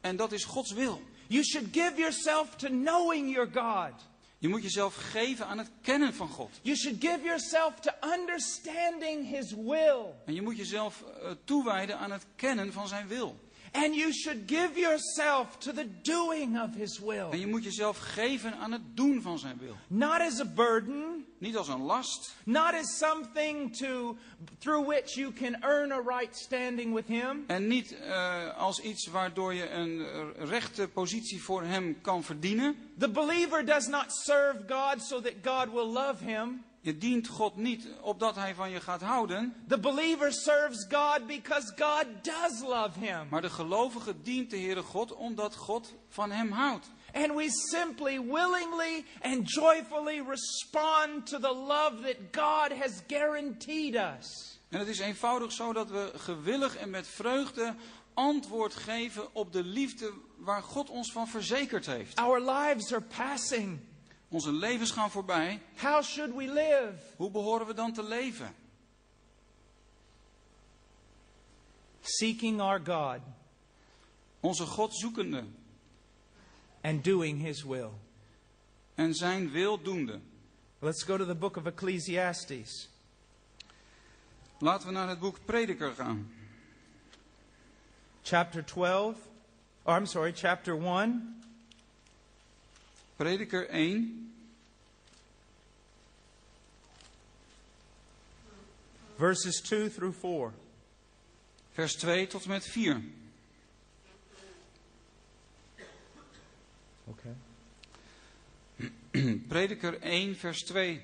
En dat is Gods wil. You should give yourself to knowing your God. Je moet jezelf geven aan het kennen van God. You should give yourself to understanding His will. En je moet jezelf eh, toewijden aan het kennen van zijn wil. And you should give yourself to the doing of His En will. je moet jezelf geven aan het doen van zijn wil. Not as a burden, Niet als een last. not as something to, through which you can earn a right standing with Him. En niet eh, als iets waardoor je een eh, rechte positie voor hem kan verdienen. The believer does not serve God so that God will love him. Je dient God niet opdat hij van je gaat houden. The believer serves God because God does love him. Maar de gelovige dient de Heere God omdat God van hem houdt. And we simply, willingly, and joyfully respond to the love that God has guaranteed us. En het is eenvoudig zo dat we gewillig en met vreugde antwoord geven op de liefde waar God ons van verzekerd heeft. Our lives are passing. Onze levens gaan voorbij. How should we live? Hoe behoren we dan te leven? Seeking our God Onze God zoekende and doing His will. en zijn wil doende. Let's go to the book of Ecclesiastes. Laten we naar het boek Prediker gaan. Chapter 12. Oh, I'm sorry, chapter 1. Prediker 1, Verses 2 through 4. vers 2 tot en met 4. Okay. <clears throat> Prediker 1, vers 2.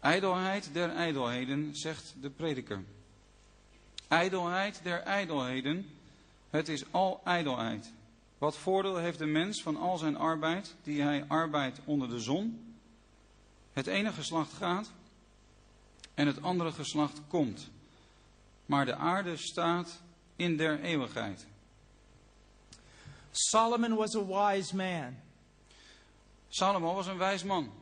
Ijdelheid der ijdelheden, zegt de prediker. Ijdelheid der ijdelheden, het is al ijdelheid. Wat voordeel heeft de mens van al zijn arbeid, die hij arbeidt onder de zon? Het ene geslacht gaat en het andere geslacht komt. Maar de aarde staat in der eeuwigheid. Solomon was a wise man. Salomo was een wijs man.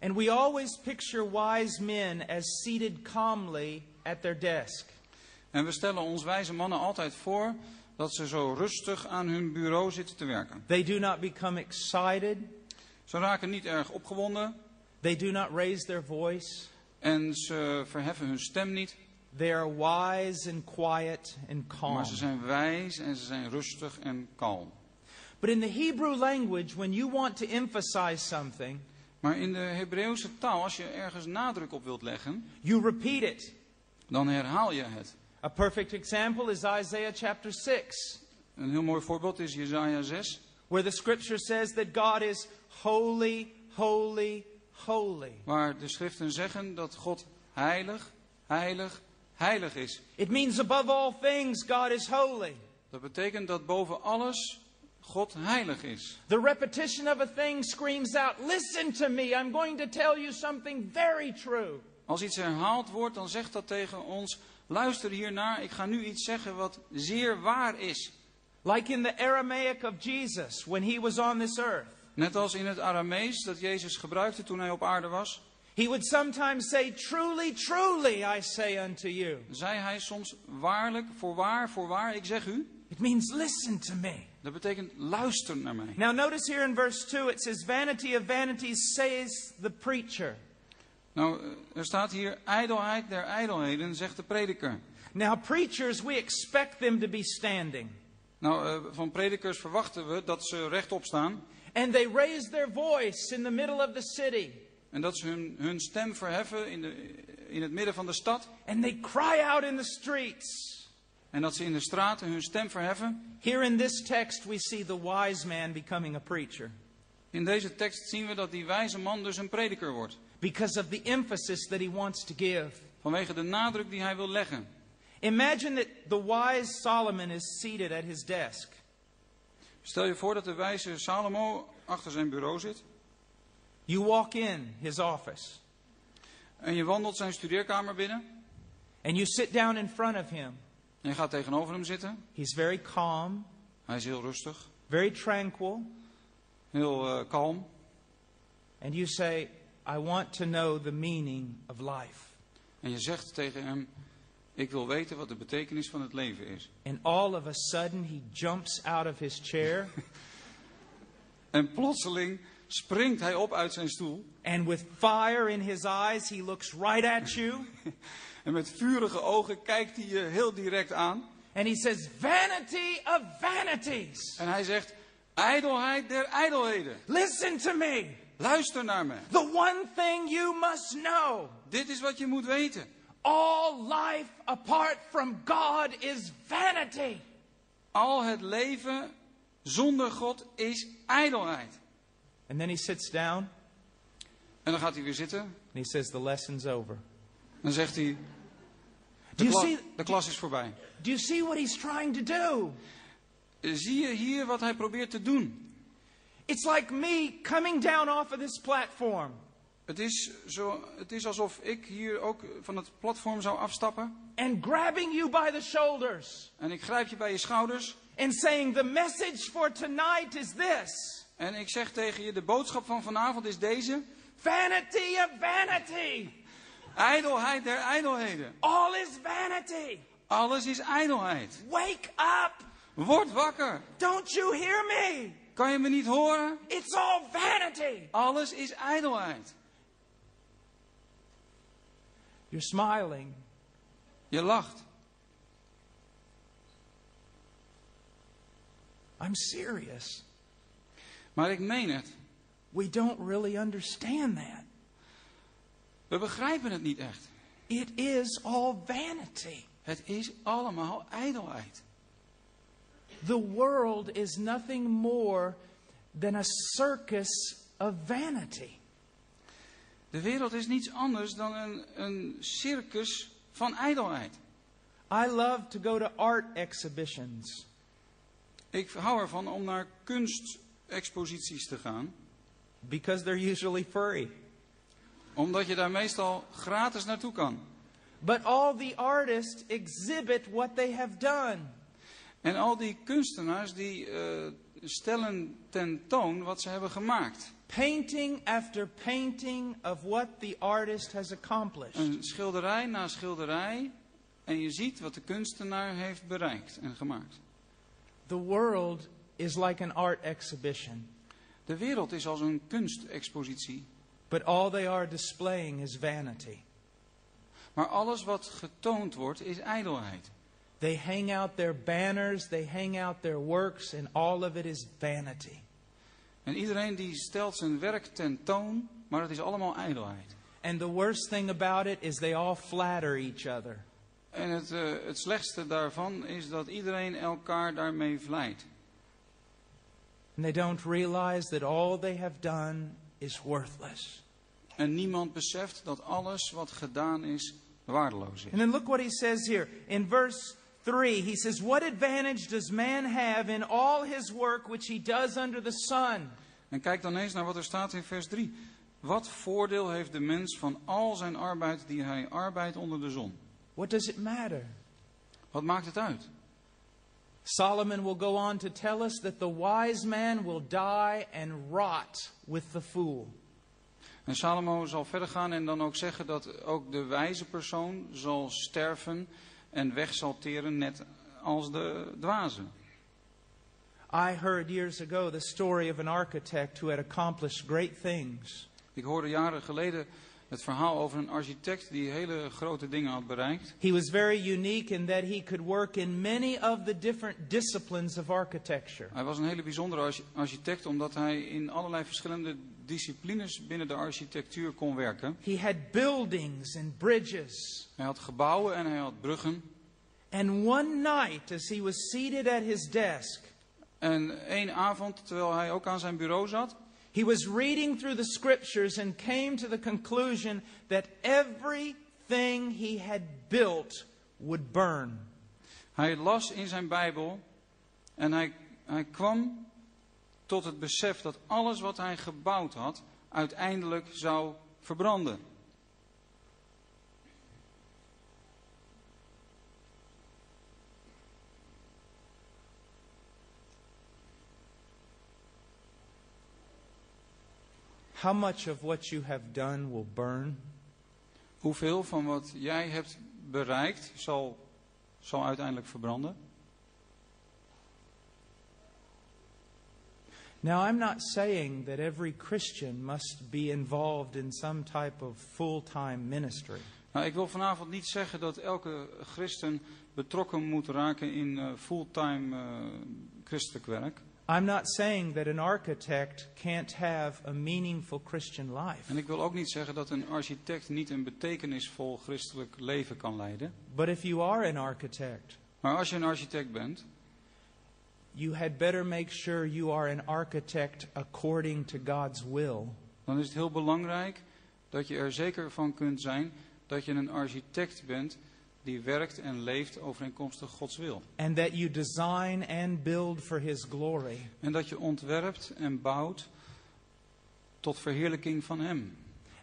And we always picture wise men as seated calmly at their desk. En we stellen ons wijze mannen altijd voor dat ze zo rustig aan hun bureau zitten te werken. They do not become excited. Ze raken niet erg opgewonden They do not raise their voice. en ze verheffen hun stem niet. They are wise and quiet and calm. Maar ze zijn wijs en ze zijn rustig en kalm. But in the Hebrew language, when you want to emphasize something, Maar in de Hebreeuwse taal, als je ergens nadruk op wilt leggen, you repeat it. dan herhaal je het. A perfect example is Isaiah chapter 6, Een heel mooi voorbeeld is Jezaja 6, where the scripture says that God is holy, holy, holy. waar de schriften zeggen dat God heilig, heilig, heilig is. It means above all things, God is holy. Dat betekent dat boven alles God heilig is. The repetition of a thing screams out, Listen to me, I'm going to tell you something very true. Als iets herhaald wordt, dan zegt dat tegen ons: luister hiernaar, ik ga nu iets zeggen wat zeer waar is. Like in the Aramaic of Jesus when he was on this earth. Net als in het Aramees dat Jezus gebruikte toen hij op aarde was, He would sometimes say, Truly, truly, I say unto you. zei hij soms waarlijk, voorwaar, voorwaar, ik zeg u. It means listen to me. Dat betekent luister naar mij. Now, notice here in verse 2 it says, Vanity of vanities, says the preacher. Nou, er staat hier ijdelheid der ijdelheden, zegt de prediker. Now, preachers, we expect them to be standing. Nou, eh, van predikers verwachten we dat ze rechtop staan And they raise their voice in the middle of the city. en dat ze hun, hun stem verheffen in, de, in het midden van de stad. And they cry out in the streets. En dat ze in de straten hun stem verheffen. Here in this text, we see the wise man becoming a preacher In deze tekst zien we dat die wijze man dus een prediker wordt. Because of the emphasis that he wants to give. Vanwege de nadruk die hij wil leggen. Imagine that the wise Solomon is seated at his desk. Stel je voor dat de wijze Salomo achter zijn bureau zit. You walk in his office En je wandelt zijn studeerkamer binnen. and you sit down in front of him. En je gaat tegenover hem zitten. He's very calm, Hij is heel rustig. very tranquil. Heel eh, kalm. And you say, I want to know the meaning of life. En je zegt tegen hem. Ik wil weten wat de betekenis van het leven is. And all of a sudden, he jumps out of his chair <laughs> En plotseling springt hij op uit zijn stoel. and with fire in his eyes, he looks right at you <laughs> En met vurige ogen kijkt hij je heel direct aan. and he says, Vanity of vanities. En hij zegt, ijdelheid der ijdelheden. Listen to me. Luister naar me. The one thing you must know Dit is wat je moet weten. all life apart from God is vanity. Al het leven zonder God is ijdelheid. And then he sits down En dan gaat hij weer zitten. and he says, The lesson's over. Dan zegt hij, de, kla- see, de klas is voorbij. do you see what he's trying to do? Zie je hier wat hij probeert te doen? It's like me coming down off of this platform Het is, zo, het is alsof ik hier ook van het platform zou afstappen. and grabbing you by the shoulders En ik grijp je bij je schouders. and saying, The message for tonight is this En ik zeg tegen je, de boodschap van vanavond is deze. vanity of vanity. Ijdelheid der ijdelheden. All is vanity. Alles is ijdelheid. Wake up. Word wakker. Don't you hear me? Kan je me niet horen? It's all vanity. Alles is ijdelheid. You're smiling. Je lacht. I'm serious. Maar ik meen het. We don't really understand that. We begrijpen het niet echt. It is all vanity. Het is allemaal ijdelheid. The world is nothing more than a circus of vanity. De wereld is niets anders dan een, een circus van ijdelheid. I love to go to art exhibitions. Ik hou ervan om naar kunstexposities te gaan. because they're usually free. Omdat je daar meestal gratis naartoe kan. But all the artists exhibit what they have done. En al die kunstenaars die, eh, stellen tentoon wat ze hebben gemaakt. Painting after painting of what the artist has accomplished. Een schilderij na schilderij. En je ziet wat de kunstenaar heeft bereikt en gemaakt. The world is like an art exhibition, De wereld is als een kunstexpositie. but all they are displaying is vanity. Maar alles wat getoond wordt is ijdelheid. They hang out their banners, they hang out their works, and all of it is vanity. En iedereen die stelt zijn werk tentoon, maar het is allemaal ijdelheid. And the worst thing about it is they all flatter each other. En het, eh, het slechtste daarvan is dat iedereen elkaar daarmee vlijt. And they don't realize that all they have done is worthless. En niemand beseft dat alles wat gedaan is waardeloos is. And then look what he says here. In verse 3, he says, What advantage does man have in all his work which he does under the sun? En kijk dan eens naar wat er staat in vers 3. Wat voordeel heeft de mens van al zijn arbeid die hij arbeidt onder de zon? What does it matter? Wat maakt het uit? Solomon will go on to tell us that the wise man will die and rot with the fool. En Salomo zal verder gaan en dan ook zeggen dat ook de wijze persoon zal sterven en weg zal teren net als de dwaze. I heard years ago the story of an architect who had accomplished great things. Ik hoorde jaren geleden het verhaal over een architect die hele grote dingen had bereikt. He was very unique in that he could work in many of the different disciplines of architecture. Hij was een hele bijzondere archi- architect omdat hij in allerlei verschillende disciplines binnen de architectuur kon werken. He had buildings and bridges. Hij had gebouwen en hij had bruggen. And one night, as he was seated at his desk, En één avond, terwijl hij ook aan zijn bureau zat, he was reading through the scriptures and came to the conclusion that everything he had built would burn. hij las in zijn Bijbel en hij, hij kwam tot het besef dat alles wat hij gebouwd had uiteindelijk zou verbranden. How much of what you have done will burn? Hoeveel van wat jij hebt bereikt zal, zal uiteindelijk verbranden? Now, I'm not saying that every Christian must be involved in some type of full time ministry. Nou, ik wil vanavond niet zeggen dat elke christen betrokken moet raken in eh, fulltime eh, christelijk werk. I'm not saying that an architect can't have a meaningful Christian life. En ik wil ook niet zeggen dat een architect niet een betekenisvol christelijk leven kan leiden. But if you are an architect, Maar als je een architect bent, you had better make sure you are an architect according to God's will. dan is het heel belangrijk dat je er zeker van kunt zijn dat je een architect bent die werkt en leeft overeenkomstig Gods wil. And that you design and build for His glory. En dat je ontwerpt en bouwt tot verheerlijking van Hem.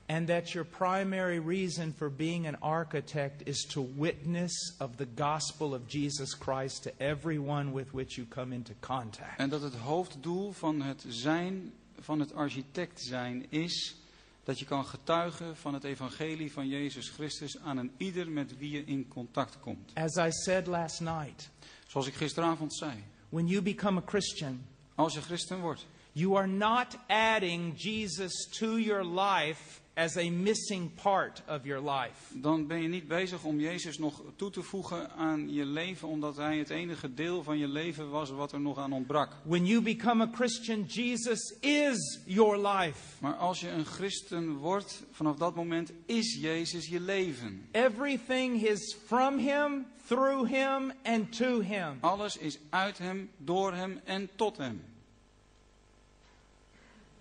And that your primary reason for being an architect is to witness of the gospel of Jesus Christ to everyone with which you come into contact. En dat het hoofddoel van het zijn, van het architect zijn, is dat je kan getuigen van het evangelie van Jezus Christus aan een ieder met wie je in contact komt. As I said last night, Zoals ik gisteravond zei, when you become a Christian, als je christen wordt, you are not adding Jesus to your life as a missing part of your life. dan ben je niet bezig om Jezus nog toe te voegen aan je leven, omdat Hij het enige deel van je leven was wat er nog aan ontbrak. When you become a Christian, Jesus is your life. Maar als je een christen wordt, vanaf dat moment is Jezus je leven. Everything is from Him, through Him, and to Him. Alles is uit Hem, door Hem en tot Hem.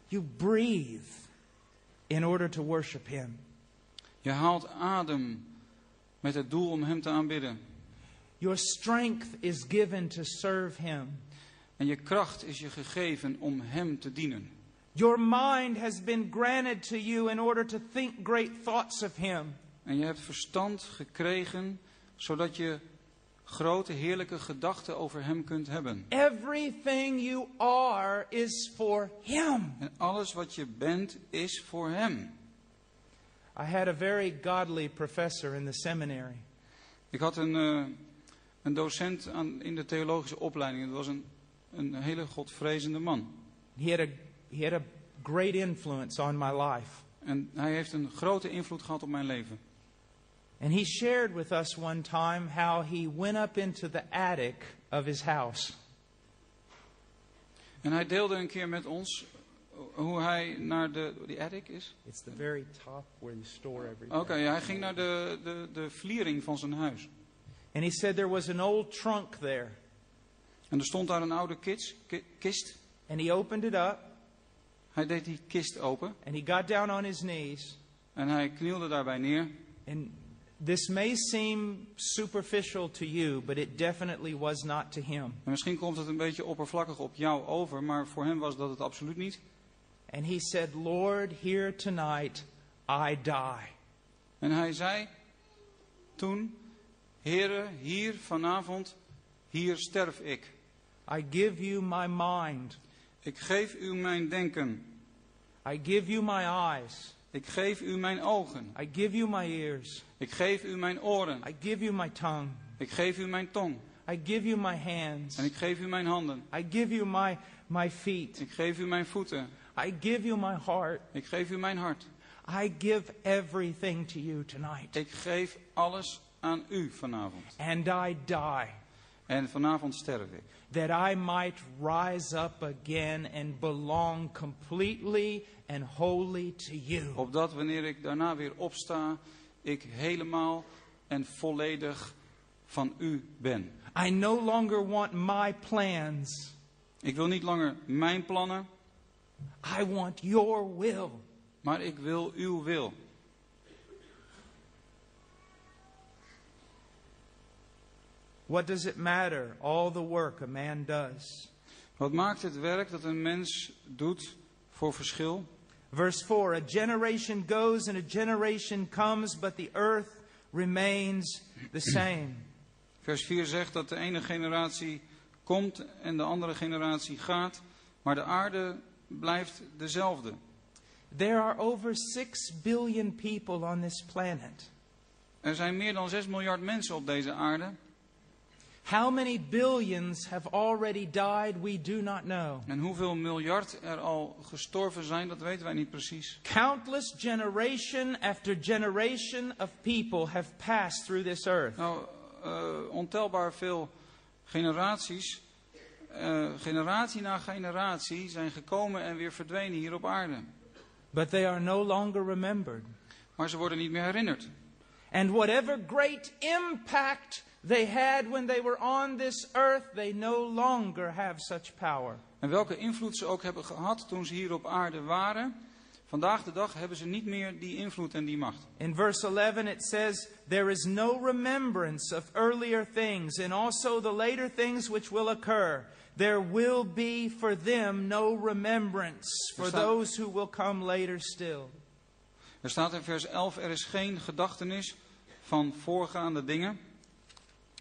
You breathe in order to worship Him. Je haalt adem met het doel om Hem te aanbidden. Your strength is given to serve Him. En je kracht is je gegeven om Hem te dienen. Your mind has been granted to you in order to think great thoughts of Him. En je hebt verstand gekregen zodat je grote, heerlijke gedachten over Hem kunt hebben. Everything you are is for Him. En alles wat je bent is voor Hem. I had a very godly professor in the seminary. Ik had een, eh, een docent aan, in de theologische opleiding. Dat was een, een hele godvrezende man. He had, a, he had a great influence on my life. En hij heeft een grote invloed gehad op mijn leven. And he shared with us one time how he went up into the attic of his house. En hij deelde een keer met ons hoe hij naar de... Die attic is? It's the very top where you store everything. Oké, ja, hij ging naar de, de, de vliering van zijn huis. And he said there was an old trunk there. En er stond daar een oude kits, ki- kist. And he opened it up Hij deed die kist open and he got down on his knees. en hij knielde daarbij neer. And this may seem superficial to you, but it definitely was not to him. En misschien komt het een beetje oppervlakkig op jou over, maar voor hem was dat het absoluut niet. And he said, Lord, here tonight I die. En hij zei toen, Heere, hier vanavond, hier sterf ik. I give you my mind. Ik geef u mijn denken. I give you my eyes. Ik geef u mijn ogen. I give you my ears. Ik geef u mijn oren. I give you my tongue. Ik geef u mijn tong. I give you my hands. En ik geef u mijn handen. I give you my, my feet. Ik geef u mijn voeten. I give you my heart. Ik geef u mijn hart. I give everything to you tonight. Ik geef alles aan u vanavond. And I die En vanavond sterf ik. that I might rise up again and belong completely and wholly to you. Opdat wanneer ik daarna weer opsta, ik helemaal en volledig van u ben. I no longer want my plans. Ik wil niet langer mijn plannen, I want your will. maar ik wil uw wil. What does it matter? All the work a man does. Wat maakt het werk dat een mens doet voor verschil? Verse 4 A generation goes and a generation comes, but the earth remains the same. <clears throat> Vers 4 zegt dat de ene generatie komt en de andere generatie gaat, maar de aarde blijft dezelfde. There are over 6 billion people on this planet. Er zijn meer dan 6 miljard mensen op deze aarde. How many billions have already died, we do not know. En hoeveel miljard er al gestorven zijn, dat weten wij niet precies. Countless generation after generation of people have passed through this earth. Nou, eh, ontelbaar veel generaties, eh, generatie na generatie, zijn gekomen en weer verdwenen hier op aarde. But they are no longer remembered. Maar ze worden niet meer herinnerd. And whatever great impact they had when they were on this earth, they no longer have such power. En welke invloed ze ook hebben gehad toen ze hier op aarde waren, vandaag de dag hebben ze niet meer die invloed en die macht. In verse 11 it says, There is no remembrance of earlier things, and also the later things which will occur. There will be for them no remembrance for those who will come later still. Er staat in vers 11, er is geen gedachtenis van voorgaande dingen.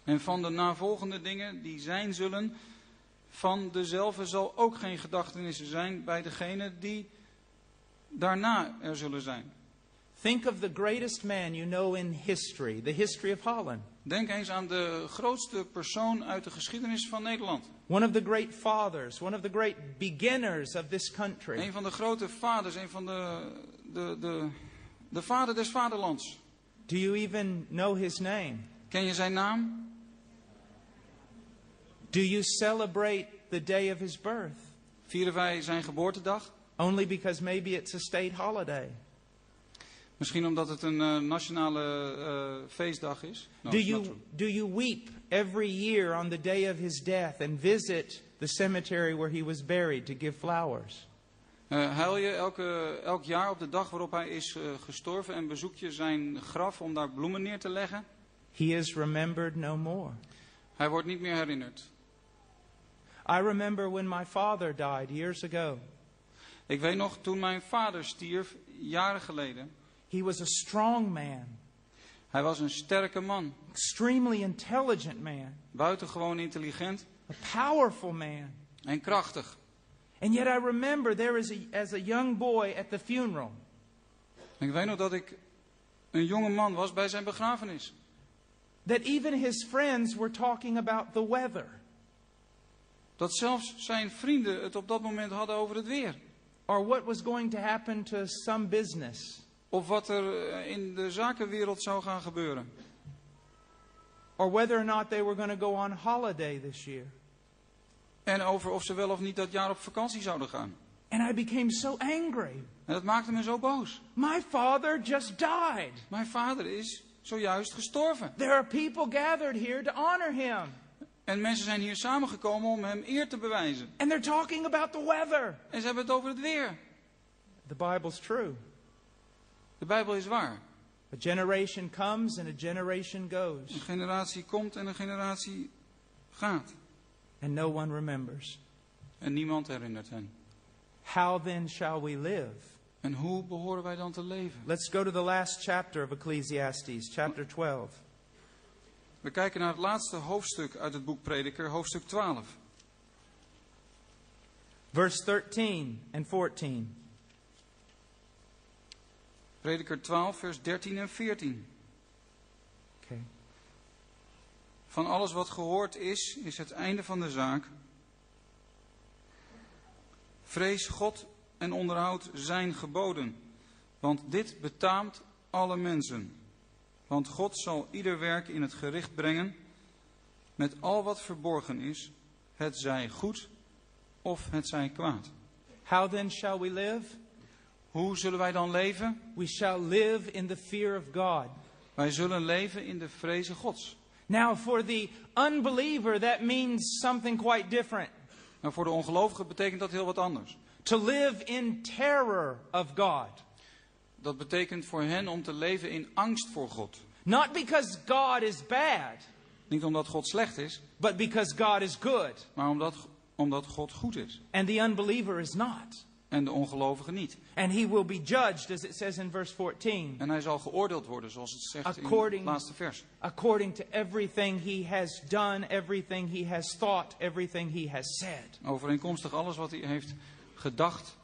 En van de navolgende dingen die zijn zullen, van dezelfde zal ook geen gedachtenis zijn bij degene die daarna er zullen zijn. Think of the greatest man you know in history, the history of Holland. Denk eens aan de grootste persoon uit de geschiedenis van Nederland. One of the great fathers, one of the great beginners of this country. Een van de grote vaders, een van de, de, de, de vader des vaderlands. Do you even know his name? Ken je zijn naam? Do you celebrate the day of his birth? Vieren wij zijn geboortedag? Only because maybe it's a state holiday. Misschien omdat het een eh, nationale eh, feestdag is? No, do, you, do you weep every year on the day of his death and visit the cemetery where he was buried to give flowers? Eh, huil je elke, elk jaar op de dag waarop hij is gestorven en bezoek je zijn graf om daar bloemen neer te leggen? He is remembered no more. Hij wordt niet meer herinnerd. I remember when my father died years ago. Ik weet nog, toen mijn vader stierf, jaren geleden. He was a strong man. Hij was een sterke man, extremely intelligent man, buitengewoon intelligent a powerful man. en krachtig. And yet I remember there is a, as a young boy at the funeral, Ik weet nog dat ik een jonge man was bij zijn begrafenis. that even his friends were talking about the weather Dat zelfs zijn vrienden het op dat moment hadden over het weer. or what was going to happen to some business Of wat er eh, in de zakenwereld zou gaan gebeuren. or whether or not they were going to go on holiday this year. En over of ze wel of niet dat jaar op vakantie zouden gaan. And I became so angry. En dat maakte me zo boos. My father just died. Mijn vader is zojuist gestorven. There are people gathered here to honor him. En mensen zijn hier samengekomen om hem eer te bewijzen. And they're talking about the weather. En ze hebben het over het weer. The Bible's true. De Bijbel is waar. A generation comes and a generation Een goes, generatie komt en een generatie gaat. and no one remembers. En niemand herinnert hen. How then shall we live? En hoe behoren wij dan te leven? Let's go to the last chapter of Ecclesiastes, chapter 12. We kijken naar het laatste hoofdstuk uit het boek Prediker, hoofdstuk 12. Verse 13 and 14. Prediker 12, vers 13 en 14. Okay. Van alles wat gehoord is, is het einde van de zaak. Vrees God en onderhoud zijn geboden, want dit betaamt alle mensen. Want God zal ieder werk in het gericht brengen met al wat verborgen is, het zij goed of het zij kwaad. How then shall we live? Hoe zullen wij dan leven? We shall live in the fear of God. Wij zullen leven in de vreze Gods. Now, for the unbeliever, that means something quite different. Maar voor de ongelovigen betekent dat heel wat anders. To live in terror of God. Dat betekent voor hen om te leven in angst voor God. Not because God is bad, Niet omdat God slecht is, but because God is good. maar omdat, omdat God goed is. And the unbeliever is not. En de ongelovige niet. And he will be judged, as it says in verse 14, En hij zal geoordeeld worden, zoals het zegt in According- het laatste vers. according to everything he has done, everything he has thought, everything he has said. Overeenkomstig alles wat hij heeft gedacht,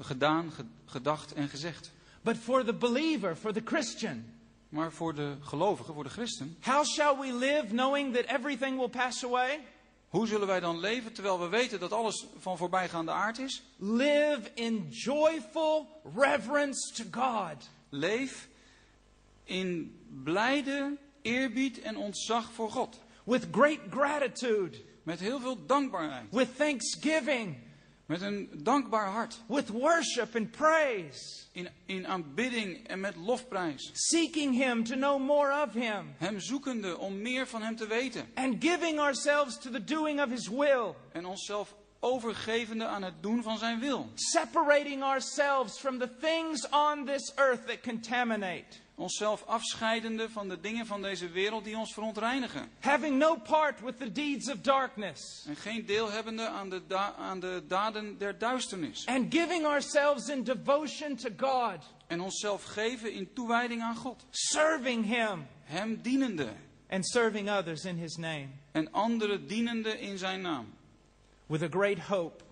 gedaan, ge- gedacht en gezegd. But for the believer, for the Christian, Maar voor de gelovige, voor de christen, how shall we live knowing that everything will pass away? hoe zullen wij dan leven terwijl we weten dat alles van voorbijgaande aard is? Live in joyful reverence to God. Leef in blijde eerbied en ontzag voor God. with great gratitude, Met heel veel dankbaarheid. with thanksgiving, Met een dankbaar hart. with worship and praise, In, in aanbidding en met lofprijs. seeking Him to know more of Him, Hem zoekende om meer van Hem te weten. and giving ourselves to the doing of His will, En onszelf overgevende aan het doen van Zijn wil. separating ourselves from the things on this earth that contaminate, Onszelf afscheidende van de dingen van deze wereld die ons verontreinigen. having no part with the deeds of darkness, En geen deel hebbende aan de, aan de daden der duisternis. and giving ourselves in devotion to God, En onszelf geven in toewijding aan God. serving Him, Hem dienende. and serving others in His name, En anderen dienende in Zijn naam. with a great hope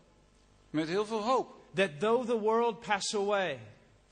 Met heel veel hoop. that though the world pass away,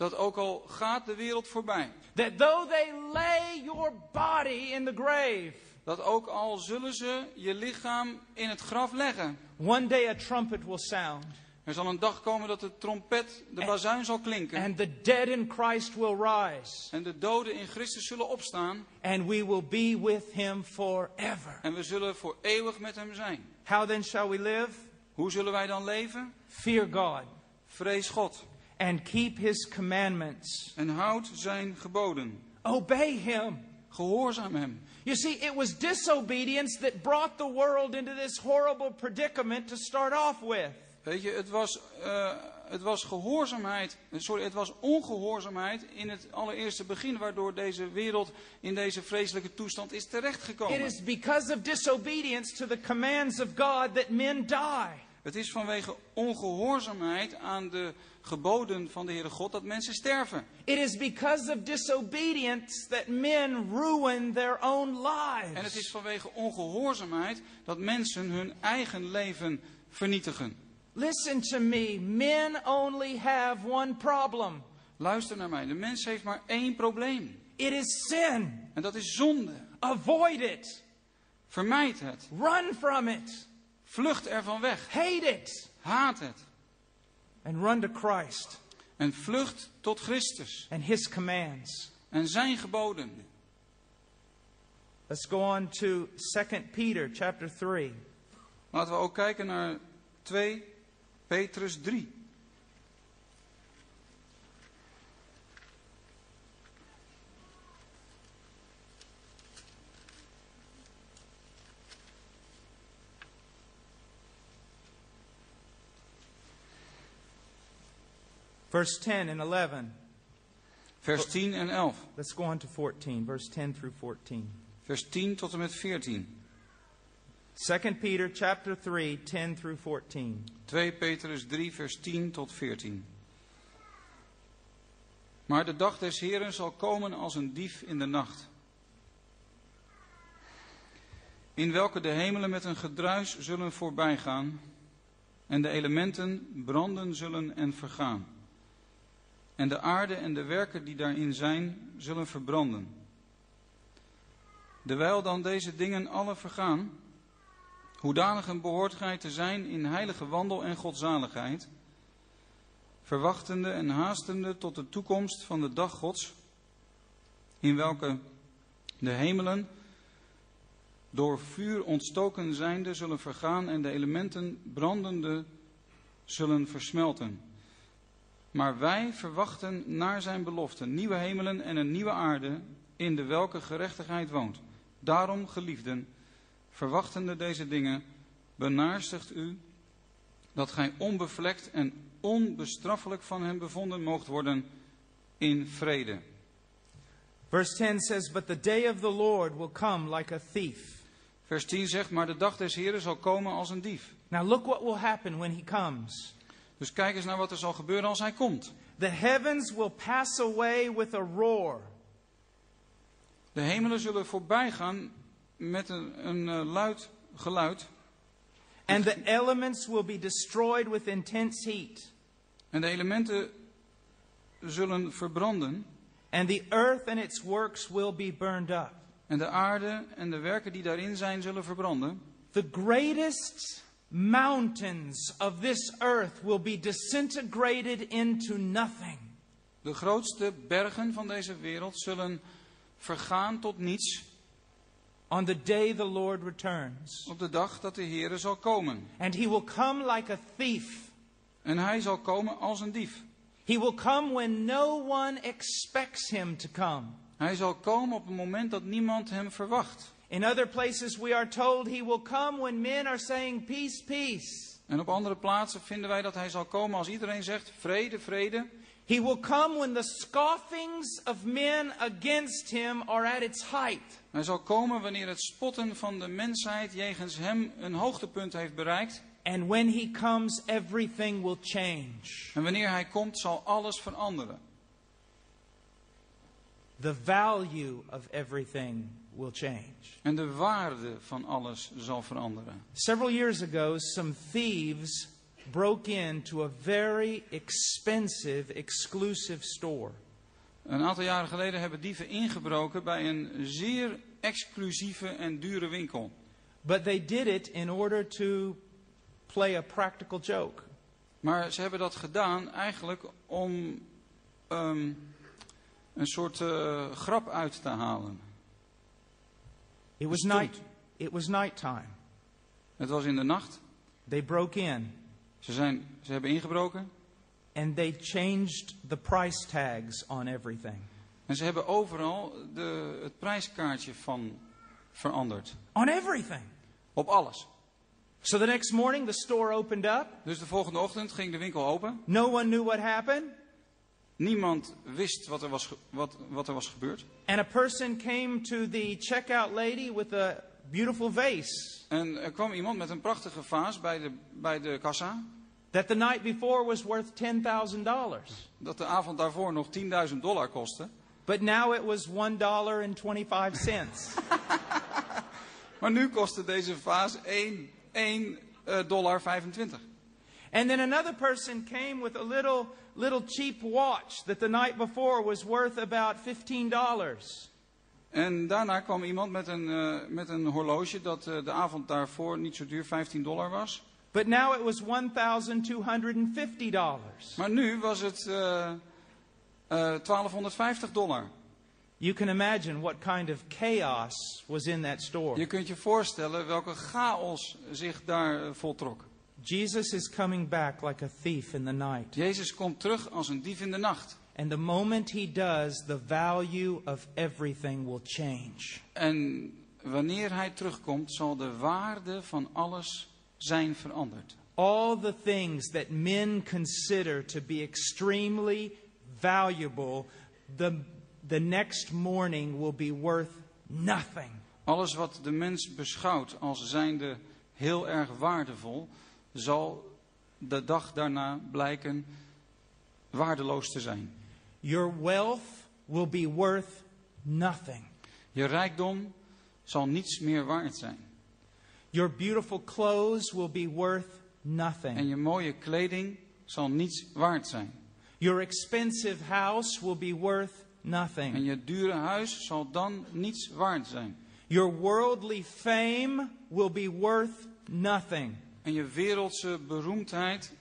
Dat ook al gaat de wereld voorbij. That though they lay your body in the grave, Dat ook al zullen ze je lichaam in het graf leggen. one day a trumpet will sound, Er zal een dag komen dat de trompet, de bazuin zal klinken. and the dead in Christ will rise, En de doden in Christus zullen opstaan. and we will be with him forever. En we zullen voor eeuwig met hem zijn. How then shall we live? Hoe zullen wij dan leven? Fear God Vrees God. And keep his commandments. En houd zijn geboden. Obey him. Gehoorzaam hem. You see, it was disobedience that brought the world into this horrible predicament to start off with. Weet je, het was, eh, het was gehoorzaamheid. Sorry, het was ongehoorzaamheid in het allereerste begin. Waardoor deze wereld in deze vreselijke toestand is It terechtgekomen. is because of disobedience to the commands of God that men die. Het is vanwege ongehoorzaamheid aan de geboden van de Heere God dat mensen sterven. It is because of disobedience that men ruin their own En het is lives. vanwege ongehoorzaamheid dat mensen hun eigen leven vernietigen. Listen to me. Men only have one problem. Luister naar mij, de mens heeft maar één probleem. It is sin. En dat is zonde. Avoid it. Vermijd het. Run from it. Vlucht ervan weg. Hate it. Haat het. And run to Christ En vlucht tot Christus and His commands. en zijn geboden. Let's go on to 2 Peter chapter 3. Laten we ook kijken naar 2 Petrus 3. Verse 10 and 11. Vers 10 en 11. Let's go on to 14. Verse 10 through 14. Vers 10 tot en met 14. 2 Peter chapter 3, 10 through 14. 2 Petrus 3, vers 10 tot 14. Maar de dag des Heren zal komen als een dief in de nacht. In welke de hemelen met een gedruis zullen voorbijgaan en de elementen branden zullen en vergaan. En de aarde en de werken die daarin zijn zullen verbranden. Terwijl dan deze dingen alle vergaan, Hoedanigen behoort gij te zijn in heilige wandel en godzaligheid, verwachtende en haastende tot de toekomst van de dag Gods, in welke de hemelen door vuur ontstoken zijnde zullen vergaan en de elementen brandende zullen versmelten. Maar wij verwachten naar zijn belofte nieuwe hemelen en een nieuwe aarde, in de welke gerechtigheid woont. Daarom, geliefden, verwachtende deze dingen, benaarstigt u dat gij onbevlekt en onbestraffelijk van hem bevonden moogt worden in vrede. Verse 10 says, But the day of the Lord will come like a thief. Vers 10 zegt, maar de dag des Heren zal komen als een dief. Now look what will happen when he comes. Dus kijk eens naar wat er zal gebeuren als hij komt. The heavens will pass away with a roar, De hemelen zullen voorbij gaan met een, een eh, luid geluid. and the elements will be destroyed with intense heat, En de elementen zullen verbranden. and the earth and its works will be burned up. En de aarde en de werken die daarin zijn zullen verbranden. The greatest mountains of this earth will be disintegrated into nothing. De grootste bergen van deze wereld zullen vergaan tot niets on the day the Lord returns. op de dag dat de Heere zal komen. And he will come like a thief. En hij zal komen als een dief. He will come when no one expects him to come. Hij zal komen op een moment dat niemand hem verwacht. In other places, we are told he will come when men are saying, Peace, peace. En op andere plaatsen vinden wij dat hij zal komen als iedereen zegt vrede, vrede. He will come when the scoffings of men against him are at its height. Hij zal komen wanneer het spotten van de mensheid jegens hem een hoogtepunt heeft bereikt. And when he comes, everything will change. En wanneer hij komt zal alles veranderen. The value of everything will change. En de waarde van alles zal veranderen. Several years ago, some thieves broke into a very expensive, exclusive store. Een aantal jaren geleden hebben dieven ingebroken bij een zeer exclusieve en dure winkel. But they did it in order to play a practical joke. Maar ze hebben dat gedaan eigenlijk om ehm, een soort eh, grap uit te halen. It was night. It was nighttime. Het was in de nacht. They broke in Ze, zijn, ze hebben ingebroken. and they changed the price tags on everything. En ze hebben overal de, het prijskaartje van veranderd. On everything. Op alles. So the next morning, the store opened up. Dus de volgende ochtend ging de winkel open. No one knew what happened. Niemand wist wat er was, wat, wat er was gebeurd. And a person came to the checkout lady with a beautiful vase En er kwam iemand met een prachtige vaas bij de, bij de kassa. that the night before was worth $10,000. Dat de avond daarvoor nog 10.000 dollar kostte. But now it was $1.25. <laughs> Maar nu kostte deze vaas 1, 1 eh, dollar 25. And then another person came with a little, little cheap watch that the night before was worth about $15. En daarna kwam iemand met een, eh, met een horloge dat eh, de avond daarvoor niet zo duur 15 dollar was. But now it was $1,250. Maar nu was het eh, eh, 1250 dollar. You can imagine what kind of chaos was in that store. Je kunt je voorstellen welke chaos zich daar eh, voltrok. Jesus is coming back like a thief in the night. Jezus komt terug als een dief in de nacht. And the moment he does, the value of everything will change. En wanneer hij terugkomt, zal de waarde van alles zijn veranderd. All the things that men consider to be extremely valuable, the, the next morning will be worth nothing. Alles wat de mens beschouwt als zijnde heel erg waardevol, zal de dag daarna blijken waardeloos te zijn. Your wealth will be worth nothing. Je rijkdom zal niets meer waard zijn. Your beautiful clothes will be worth En nothing. je mooie kleding zal niets waard zijn. Your expensive house will be worth En nothing. je dure huis zal dan niets waard zijn. Your worldly fame will be worth nothing. En je wereldse beroemdheid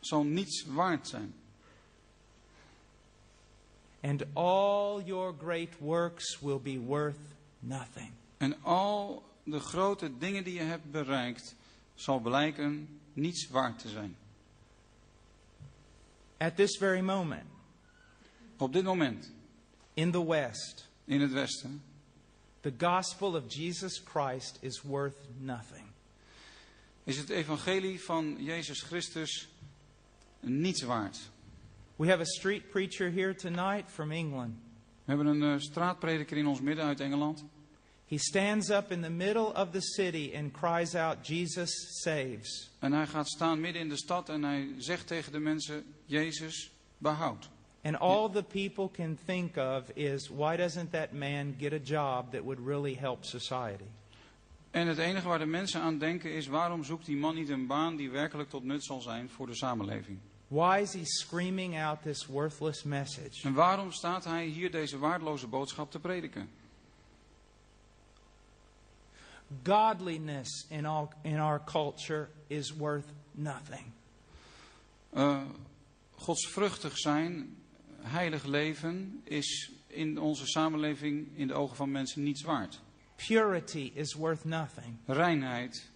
zal niets waard zijn. And all your great works will be worth nothing. En al de grote dingen die je hebt bereikt, zal blijken niets waard te zijn. At this very moment, Op dit moment, in the West, in het Westen, the gospel of Jesus Christ is worth nothing. Is het evangelie van Jezus Christus niets waard. We have a street preacher here tonight from England. We hebben een eh, straatprediker in ons midden uit Engeland. He stands up in the middle of the city and cries out, Jesus saves. En hij gaat staan midden in de stad en hij zegt tegen de mensen, Jezus behoudt. And all the people can think of is, why doesn't that man get a job that would really help society? En het enige waar de mensen aan denken is, waarom zoekt die man niet een baan die werkelijk tot nut zal zijn voor de samenleving? Why is he screaming out this worthless message? En waarom staat hij hier deze waardeloze boodschap te prediken? Godliness in, all, in our culture is worth nothing. Eh, godsvruchtig zijn, heilig leven, is in onze samenleving in de ogen van mensen niets waard. Purity is worth nothing. Reinheid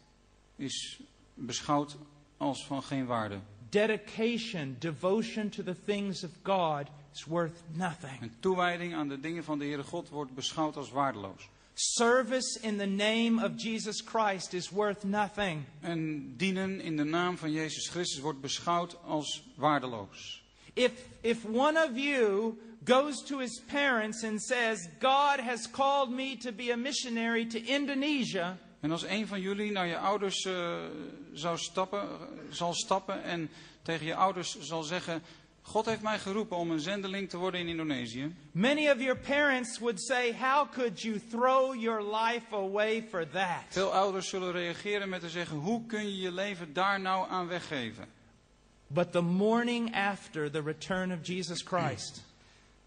is beschouwd als van geen waarde. Dedication, devotion to the things of God is worth nothing. En toewijding aan de dingen van de Heere God wordt beschouwd als waardeloos. Service in the name of Jesus Christ is worth nothing. En dienen in de naam van Jezus Christus wordt beschouwd als waardeloos. If, if one of you goes to his parents and says, God has called me to be a missionary to Indonesia, En als een van jullie naar je ouders eh, zou stappen, zal stappen en tegen je ouders zal zeggen: God heeft mij geroepen om een zendeling te worden in Indonesië. many of your parents would say, How could you throw your life away for that? Veel ouders zullen reageren met te zeggen: Hoe kun je je leven daar nou aan weggeven? But the morning after the return of Jesus Christ,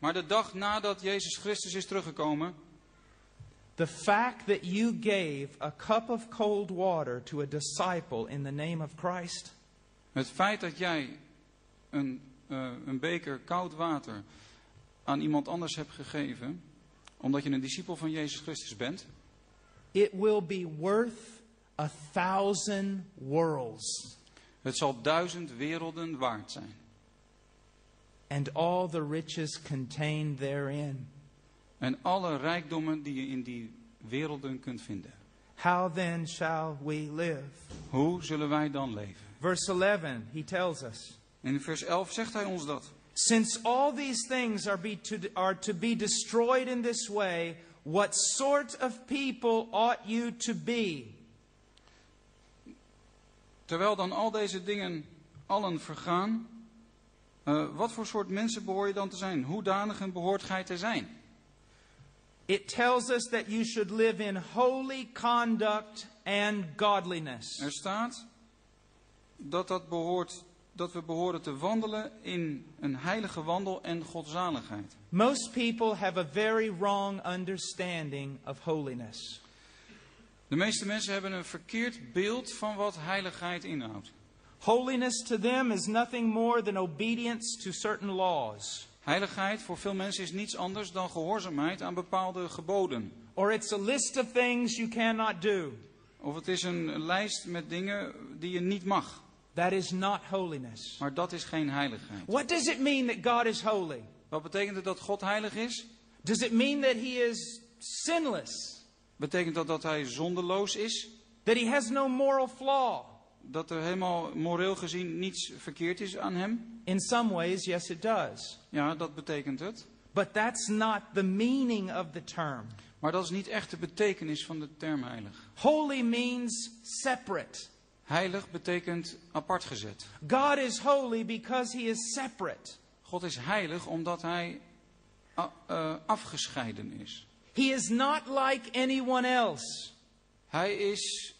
Maar de dag nadat Jezus Christus is teruggekomen, the fact that you gave a cup of cold water to a disciple in the name of Christ het feit dat jij een, eh, een beker koud water aan iemand anders hebt gegeven, omdat je een discipel van Jezus Christus bent, it will be worth a thousand worlds het zal duizend werelden waard zijn. And all the riches contained therein. En alle rijkdommen die je in die werelden kunt vinden. How then shall we live? Hoe zullen wij dan leven? Verse 11, he tells us. In vers 11 zegt hij ons dat. Since all these things are, be to, are to be destroyed in this way, What sort of people ought you to be? Terwijl dan al deze dingen allen vergaan, eh, wat voor soort mensen behoor je dan te zijn? Hoedanigen behoort gij te zijn? It tells us that you should live in holy conduct and godliness. Er staat dat, dat, behoort, dat we behoren te wandelen in een heilige wandel en godzaligheid. Most people have a very wrong understanding of holiness. De meeste mensen hebben een verkeerd beeld van wat heiligheid inhoudt. Holiness to them is nothing more than obedience to certain laws. Heiligheid voor veel mensen is niets anders dan gehoorzaamheid aan bepaalde geboden. Or it's a list of things you cannot do. Of het is een lijst met dingen die je niet mag. That is not holiness. Maar dat is geen heiligheid. What does it mean that God is holy? Wat betekent het dat God heilig is? Does it mean that he is sinless? Betekent dat dat hij zondeloos is? That he has no moral flaw? Dat er helemaal moreel gezien niets verkeerd is aan hem? In some ways, yes, it does. Ja, dat betekent het. But that's not the meaning of the term. Maar dat is niet echt de betekenis van de term heilig. Holy means separate. Heilig betekent apart gezet. God is holy because he is separate. God is heilig omdat hij eh, afgescheiden is. He is not like anyone else. Hij is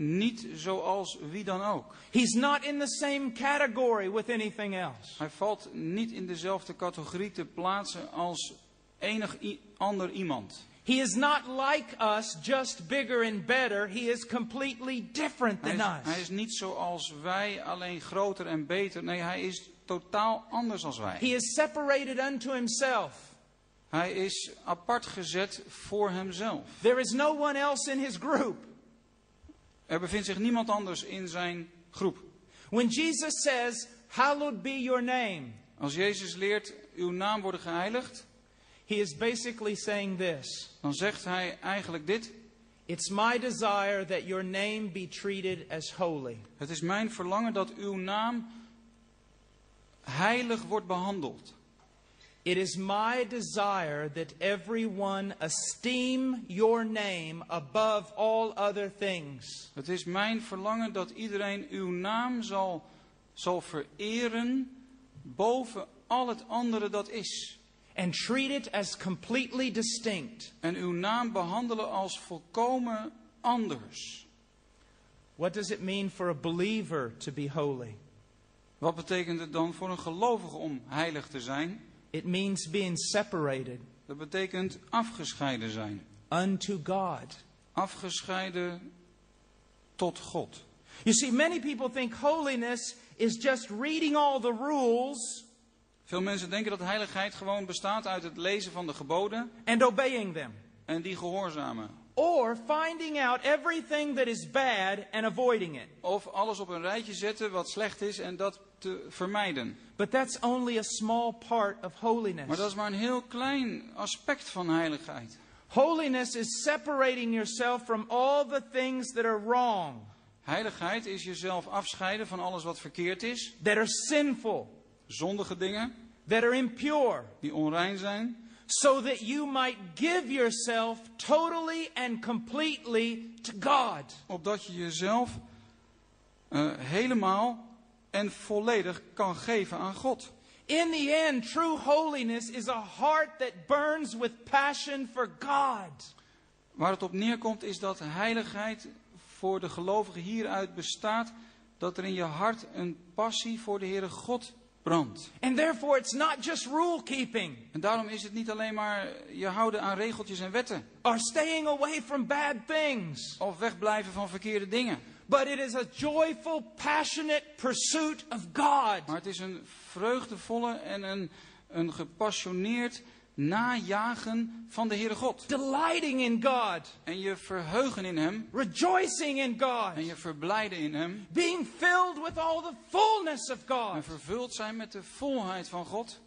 niet zoals wie dan ook. He's not in the same category with anything else. Hij valt niet in dezelfde categorie te plaatsen als enig ander iemand. He is not like us, just bigger and better. He is completely different Hij than is, hij us. is niet zoals wij, alleen groter en beter. Nee, hij is totaal anders als wij. He is separated unto himself. Hij is apart gezet voor hemzelf. There is no one else in his group. Er bevindt zich niemand anders in zijn groep. When Jesus says, Hallowed be your name, Als Jezus leert uw naam worden geheiligd, he is basically saying this dan zegt hij eigenlijk dit. It's my desire that your name be treated as holy. Het is mijn verlangen dat uw naam heilig wordt behandeld. It is my desire that everyone esteem your name above all other things. Het is mijn verlangen dat iedereen uw naam zal, zal vereren boven al het andere dat is. and treat it as completely distinct. En uw naam behandelen als volkomen anders. What does it mean for a believer to be holy? Wat betekent het dan voor een gelovige om heilig te zijn? It means being separated Dat betekent afgescheiden zijn. unto God. Afgescheiden tot God. You see, many people think holiness is just reading all the rules Veel mensen denken dat heiligheid gewoon bestaat uit het lezen van de geboden and obeying them, en die gehoorzamen. or finding out everything that is bad and avoiding it. Of alles op een rijtje zetten wat slecht is en dat te vermijden. But that's only a small part of Maar holiness. dat is maar een heel klein aspect van heiligheid. Holiness is separating yourself from all the things that are wrong, Heiligheid is jezelf afscheiden van alles wat verkeerd is, that are sinful, zondige dingen that are impure. die onrein zijn, so that you might give yourself totally and completely to God. opdat je jezelf eh, helemaal en volledig kan geven aan God. In the end, true holiness is a heart that burns with passion for God. Waar het op neerkomt is dat heiligheid voor de gelovigen hieruit bestaat dat er in je hart een passie voor de Heere God brandt. And therefore, it's not just rule keeping En daarom is het niet alleen maar je houden aan regeltjes en wetten or staying away from bad things, of wegblijven van verkeerde dingen. But it is a joyful, passionate pursuit of God. Maar het is een vreugdevolle en een, een gepassioneerd najagen van de Heere God. Delighting in God, En je verheugen in Hem rejoicing in en God, je verblijden in Hem. being filled with all the fullness of En God. vervuld zijn met de volheid van God.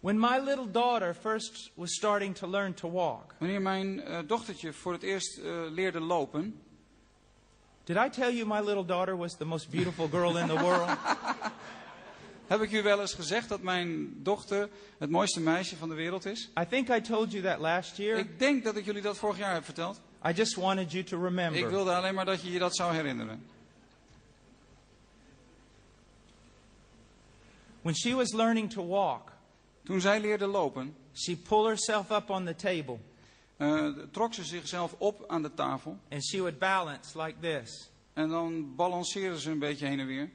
When my little daughter first was starting to learn to walk, Wanneer mijn eh, dochtertje voor het eerst eh, leerde lopen. Did I tell you my little daughter was the most beautiful girl in the world? <laughs> Heb ik u wel eens gezegd dat mijn dochter het mooiste meisje van de wereld is? I think I told you that last year. Ik denk dat ik jullie dat vorig jaar heb verteld. I just wanted you to Ik remember. wilde alleen maar dat je je dat zou herinneren. When she was learning to walk, Toen zij leerde lopen, she pulled herself up on the table eh, trok ze zichzelf op aan de tafel. and she would balance like this. En dan balanceerde ze een beetje heen en weer.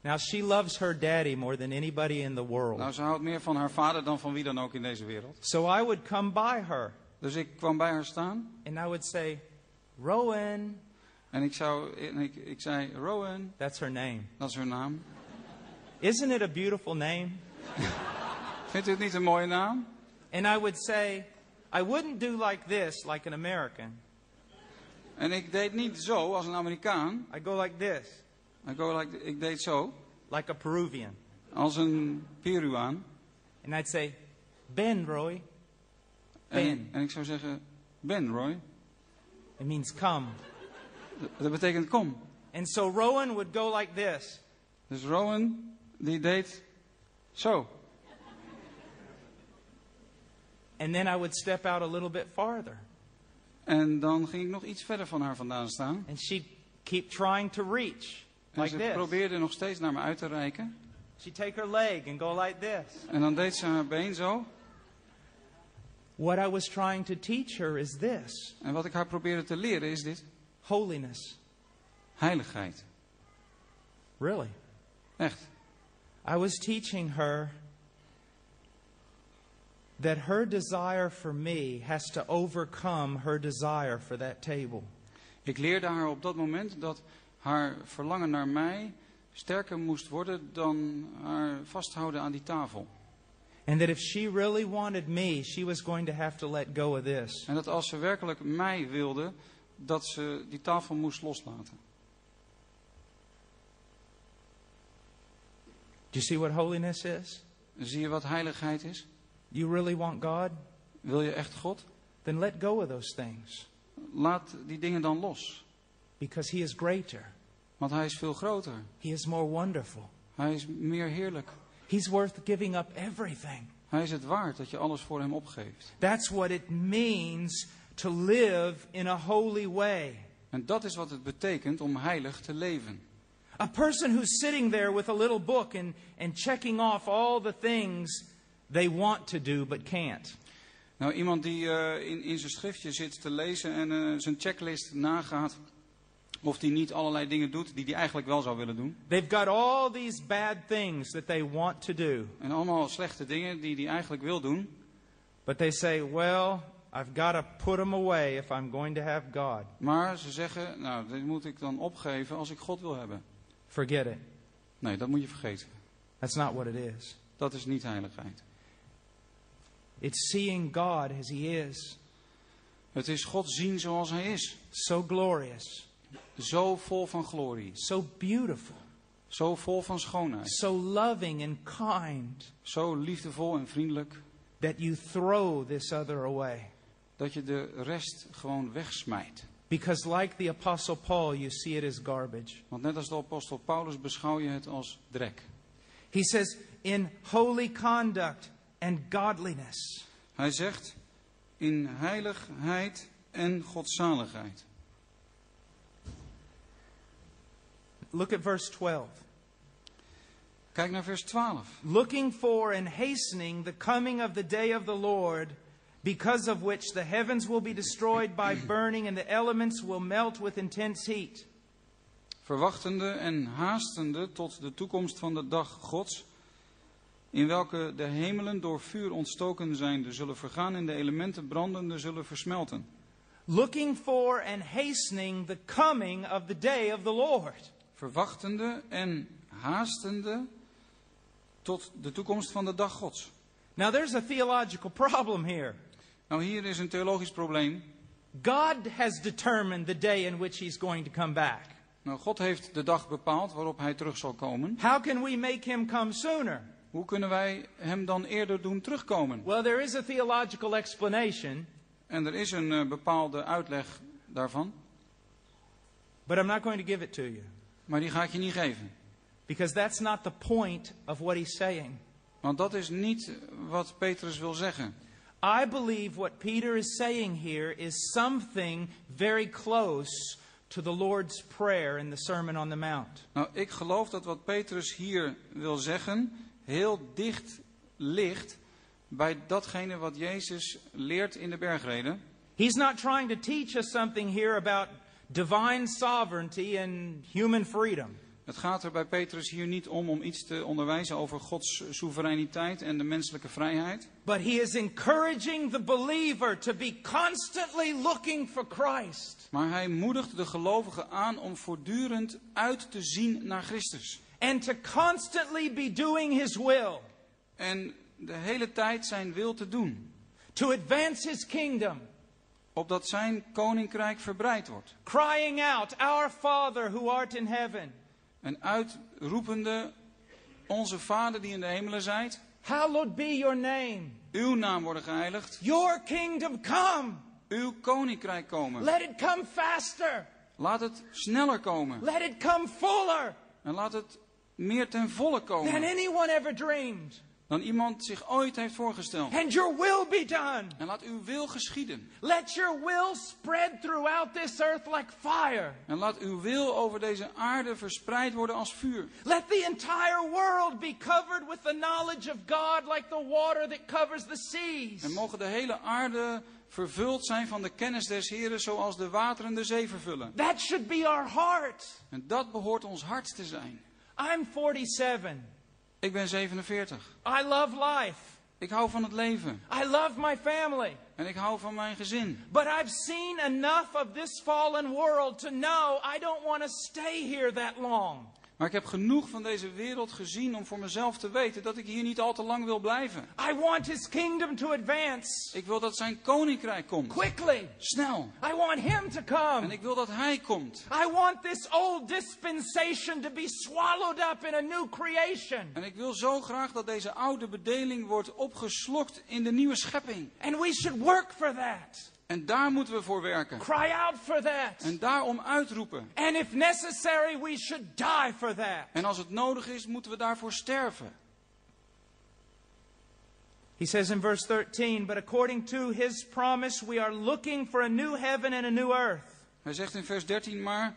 Now, she loves her daddy more than anybody in the world. Nou, ze houdt meer van haar vader dan van wie dan ook in deze wereld. So I would come by her Dus ik kwam bij haar staan and I would say, Rowan, en ik, zou, en ik, ik zei, Rowan, that's her name. dat is haar naam. Isn't it a beautiful name? <laughs> Vindt u het niet een mooie naam? And I would say, I wouldn't do like this, like an American. En ik deed niet zo als een Amerikaan. I go like this, Ik, go like, ik deed zo like a Peruvian. als een Peruaan. And I'd say, Ben, Roy. En, Ben. en ik zou zeggen, Ben Roy. It means come. Dat- Dat betekent kom. And so Rowan would go like this. Dus Rowan, die deed zo. And then I would step out a little bit farther. En dan ging ik nog iets verder van haar vandaan staan. And she'd keep trying to reach En like ze this. probeerde nog steeds naar me uit te reiken. She'd take her leg and go like this. En dan deed ze haar been zo. What I was trying to teach her is this En wat ik haar probeerde te leren is dit. holiness. Heiligheid. Really. Echt. I was teaching her that her desire for me has to overcome her desire for that table. Ik leerde haar op dat moment dat haar verlangen naar mij sterker moest worden dan haar vasthouden aan die tafel. And that if she really wanted me, she was going to have to let go of this. En dat als ze werkelijk mij wilde, dat ze die tafel moest loslaten. Do you see what holiness is? Zie je wat heiligheid is? You really want God? Wil je echt God? Then let go of those things Laat die dingen dan los. because He is greater. Want hij is veel groter. He is more wonderful. Hij is meer heerlijk. He's worth giving up everything. Hij is het waard dat je alles voor hem opgeeft. That's what it means to live in a holy way. En dat is wat het betekent om heilig te leven. A person who's sitting there with a little book and, and checking off all the things they want to do but can't. Nou, iemand die eh, in, in zijn schriftje zit te lezen en eh, zijn checklist nagaat. Of die niet allerlei dingen doet die hij eigenlijk wel zou willen doen. They've got all these bad things that they want to do, En allemaal slechte dingen die hij eigenlijk wil doen. but they say, well, I've got to put them away if I'm going to have God. Maar ze zeggen, nou, dit moet ik dan opgeven als ik God wil hebben. Forget it. Nee, dat moet je vergeten. That's not what it is. Dat is niet heiligheid. It's seeing God as He is, Het is God zien zoals hij is. so glorious, Zo vol van glorie. so beautiful, Zo vol van schoonheid. so loving and kind Zo liefdevol en vriendelijk. that you throw this other away. Dat je de rest gewoon wegsmijt. Because, like the Apostle Paul, you see it as garbage. Want net als de apostel Paulus beschouw je het als drek. He says, in holy conduct and godliness. Hij zegt in heiligheid en godzaligheid. Look at verse 12. Kijk naar vers 12. Looking for and hastening the coming of the day of the Lord, because of which the heavens will be destroyed by <clears throat> burning and the elements will melt with intense heat. Verwachtende en haastende tot de toekomst van de dag Gods, in welke de hemelen door vuur ontstoken zijnde zullen vergaan en de elementen brandende zullen versmelten. Looking for and hastening the coming of the day of the Lord. Verwachtende en haastende tot de toekomst van de dag Gods. Now, there's a theological problem here. Nou, hier is een theologisch probleem. God has determined the day in which He's going to come back. Nou, God heeft de dag bepaald waarop hij terug zal komen. How can we make Him come sooner? Hoe kunnen wij hem dan eerder doen terugkomen? Well, there is a theological explanation, En er is een eh, bepaalde uitleg daarvan, but I'm not going to give it to you. maar die ga ik je niet geven. Because that's not the point of what he's saying. Want dat is niet wat Petrus wil zeggen. I believe what Peter is saying here is something very close to the Lord's Prayer in the Sermon on the Mount. Nou, ik geloof dat wat Petrus hier wil zeggen heel dicht ligt bij datgene wat Jezus leert in de bergreden. He's not trying to teach us something here about divine sovereignty and human freedom. Het gaat er bij Petrus hier niet om om iets te onderwijzen over Gods soevereiniteit en de menselijke vrijheid. But he is encouraging the believer to be constantly looking for Christ Maar hij moedigt de gelovigen aan om voortdurend uit te zien naar Christus. And to constantly be doing his will, En de hele tijd zijn wil te doen. to advance his kingdom, Opdat zijn koninkrijk verbreid wordt. crying out, Our Father who art in heaven, En uitroepende, onze Vader die in de hemelen zijt, hallowed be your name. uw naam worden geheiligd, Your kingdom come. uw koninkrijk komen. Let it come faster. Laat het sneller komen. Let it come fuller En laat het meer ten volle than komen anyone ever dreamed. dan iemand zich ooit heeft voorgesteld. And your will be done. En laat uw wil geschieden. Let your will spread throughout this earth like fire. En laat uw wil over deze aarde verspreid worden als vuur. Let the entire world be covered with the knowledge of God like the water that covers the seas. En mogen de hele aarde vervuld zijn van de kennis des Heren zoals de wateren de zee vervullen. That should be our heart. En dat behoort ons hart te zijn. I'm 47. Ik ben 47. I love life. Ik hou van het leven. I love my family. En ik hou van mijn gezin. But I've seen enough of this fallen world to know I don't want to stay here that long. Maar ik heb genoeg van deze wereld gezien om voor mezelf te weten dat ik hier niet al te lang wil blijven. I want his kingdom to advance Ik wil dat zijn koninkrijk komt. quickly. Snel. I want him to En come. ik wil dat hij komt. I want this old dispensation to be swallowed up in a new creation. En ik wil zo graag dat deze oude bedeling wordt opgeslokt in de nieuwe schepping. And we should work for that. En daar moeten we voor werken. Cry out for that. En daarom uitroepen. And if necessary, we should die for that. En als het nodig is, moeten we daarvoor sterven. He says in verse 13, But according to his promise, we are looking for a new heaven and a new earth. Hij zegt in vers 13 maar,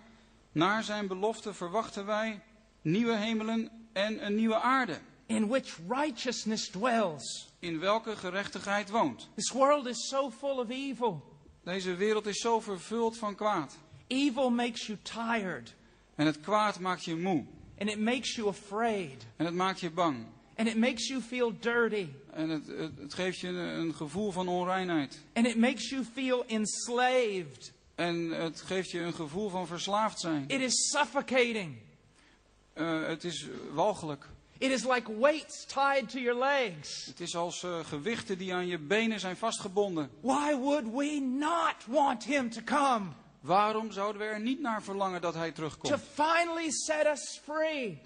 naar zijn belofte verwachten wij nieuwe hemelen en een nieuwe aarde, in which righteousness dwells. In welke gerechtigheid woont. This world is so full of evil. Deze wereld is zo vervuld van kwaad. Evil makes you tired, En het kwaad maakt je moe. and it makes you afraid, En het maakt je bang. and it makes you feel dirty, En het, het, het geeft je een, een gevoel van onreinheid. and it makes you feel enslaved. En het geeft je een gevoel van verslaafd zijn. It is suffocating. Eh, het is walgelijk. It is like weights tied to your legs. Het is als eh, gewichten die aan je benen zijn vastgebonden. Why would we not want him to come? Waarom zouden we er niet naar verlangen dat hij To terugkomt? finally set us free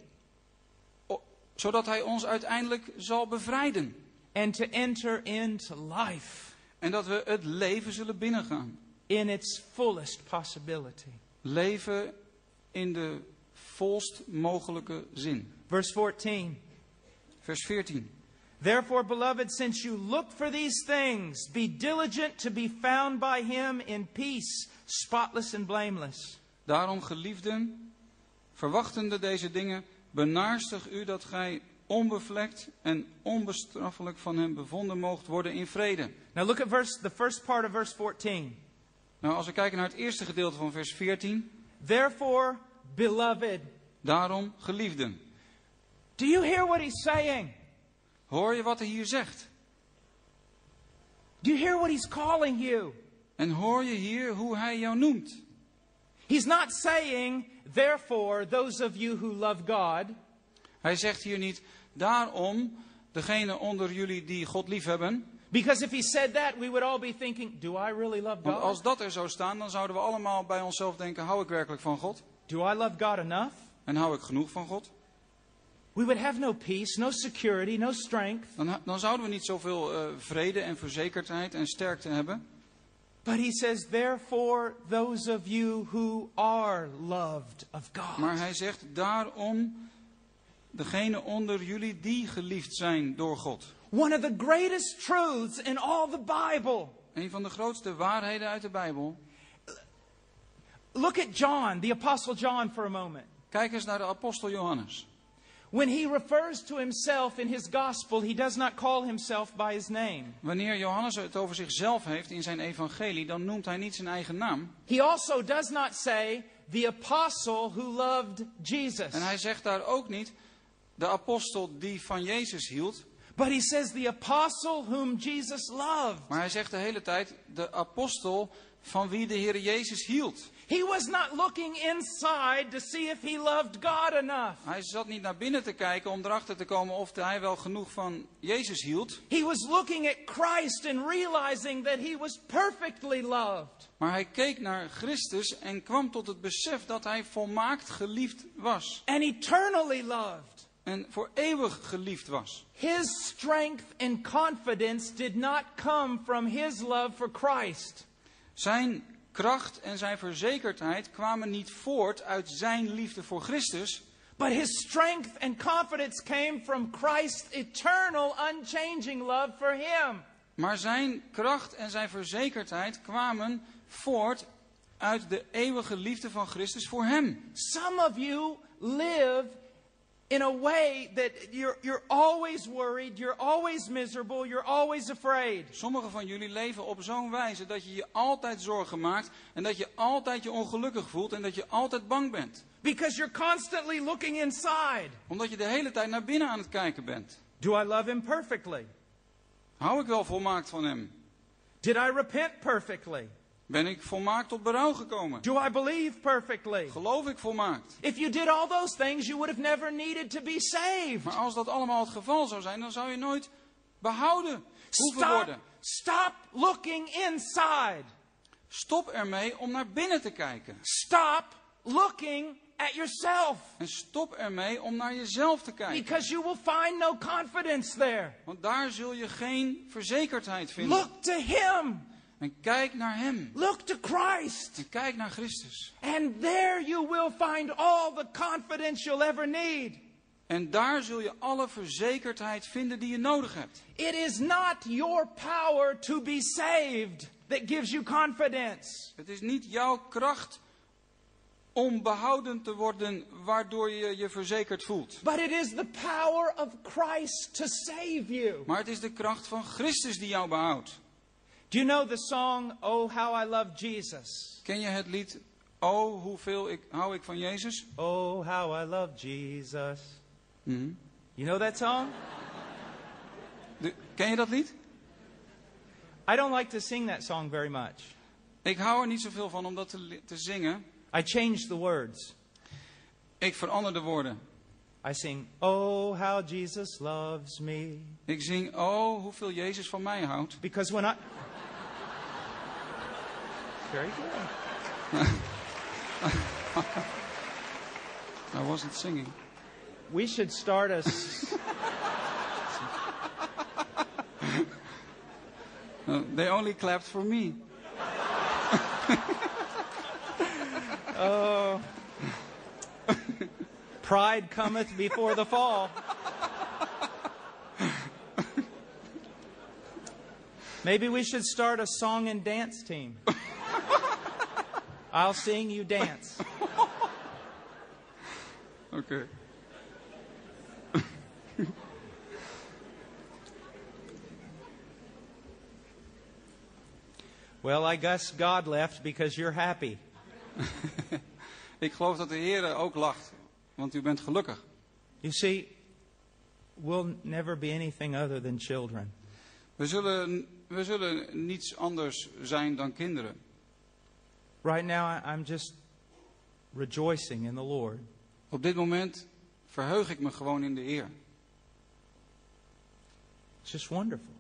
O- zodat hij ons uiteindelijk zal bevrijden. and to enter into life En dat we het leven zullen binnengaan. in its fullest possibility. Leven in de volst mogelijke zin. Verse 14. Vers 14. Therefore, beloved, since you look for these things, be diligent to be found by him in peace, spotless and blameless. Daarom, geliefden, verwachtende deze dingen, benaarstig u dat gij onbevlekt en onbestraffelijk van hem bevonden moogt worden in vrede. Now look at verse, the first part of verse 14. Nou, als we kijken naar het eerste gedeelte van vers 14. Therefore, beloved. Daarom, geliefden. Do you hear what he's saying? Hoor je wat hij hier zegt? Do you hear what he's calling you? En hoor je hier hoe hij jou noemt? He's not saying, therefore, those of you who love God, Hij zegt hier niet, daarom, degene onder jullie die God liefhebben. because if he said that, we would all be thinking, do I really love Want als God? dat er zou staan, dan zouden we allemaal bij onszelf denken, hou ik werkelijk van God? Do I love God enough? En hou ik genoeg van God? We would have no peace, no security, no strength. Dan, dan zouden we niet zoveel eh, vrede en verzekerdheid en sterkte hebben. But he says, therefore, those of you who are loved of God. Maar hij zegt, daarom, degene onder jullie die geliefd zijn door God. One of the greatest truths in all the Bible. Een van de grootste waarheden uit de Bijbel. Look at John, the Apostle John, for a moment. Kijk eens naar de apostel Johannes. When he refers to himself in his gospel, he does not call himself by his name. Wanneer Johannes het over zichzelf heeft in zijn evangelie, dan noemt hij niet zijn eigen naam. He also does not say, the apostle who loved Jesus. En hij zegt daar ook niet de apostel die van Jezus hield. But he says, the apostle whom Jesus loved. Maar hij zegt de hele tijd de apostel van wie de Heer Jezus hield. He was not looking inside to see if he loved God enough. Hij zat niet naar binnen te kijken om erachter te komen of hij wel genoeg van Jezus hield. He was looking at Christ and realizing that he was perfectly loved. Maar hij keek naar Christus en kwam tot het besef dat hij volmaakt geliefd was. and eternally loved. En voor eeuwig geliefd was. His strength and confidence did not come from his love for Christ. Zijn kracht en zijn verzekerdheid kwamen niet voort uit zijn liefde voor Christus. But his strength and confidence came from Christ's eternal, unchanging love for him. Maar zijn kracht en zijn verzekerdheid kwamen voort uit de eeuwige liefde van Christus voor hem. Some of you live in a way that you're, you're always worried, you're always miserable, you're always afraid. Sommigen van jullie leven op zo'n wijze dat je je altijd zorgen maakt en dat je altijd je ongelukkig voelt en dat je altijd bang bent. Because you're constantly looking inside. Omdat je de hele tijd naar binnen aan het kijken bent. Do I love him perfectly? Hou ik wel volmaakt van hem? Did I repent perfectly? Ben ik volmaakt tot berouw gekomen? Do I believe perfectly? Geloof ik volmaakt? If you did all those things, you would have never needed to be saved. Maar als dat allemaal het geval zou zijn, dan zou je nooit behouden hoeven Stop, worden. stop looking inside. Stop ermee om naar binnen te kijken. Stop looking at yourself. En stop ermee om naar jezelf te kijken. Because you will find no confidence there. Want daar zul je geen verzekerdheid vinden. Look to Him. En kijk naar Hem. Look to Christ. En kijk naar Christus. And there you will find all the confidence you'll ever need. En daar zul je alle verzekerdheid vinden die je nodig hebt. It is not your power to be saved that gives you confidence. Het is niet jouw kracht om behouden te worden waardoor je je verzekerd voelt. But it is the power of Christ to save you. Maar het is de kracht van Christus die jou behoudt. Do you know the song, Oh, How I Love Jesus? Ken je het lied Oh, hoeveel ik, hou ik van Jezus? Oh, how I love Jesus. Mhm. You know that song? De- ken je dat lied? I don't like to sing that song very much. Ik hou er niet zoveel van om dat te, te zingen. I change the words. Ik verander de woorden. I sing, Oh, how Jesus loves me. Ik zing Oh, hoeveel Jezus van mij houdt. Because when I. Very good. <laughs> I wasn't singing. We should start a. s- <laughs> Uh, they only clapped for me. <laughs> Oh. Pride cometh before the fall. Maybe we should start a song and dance team. I'll sing, you dance. <laughs> Oké. Well, I guess God left because you're happy. <laughs> Ik geloof dat de Heer ook lacht, want u bent gelukkig. You see, we'll never be anything other than children. We zullen, we zullen niets anders zijn dan kinderen. Right now, I'm just rejoicing in the Lord. Op dit moment verheug ik me gewoon in de Heer. It's just wonderful.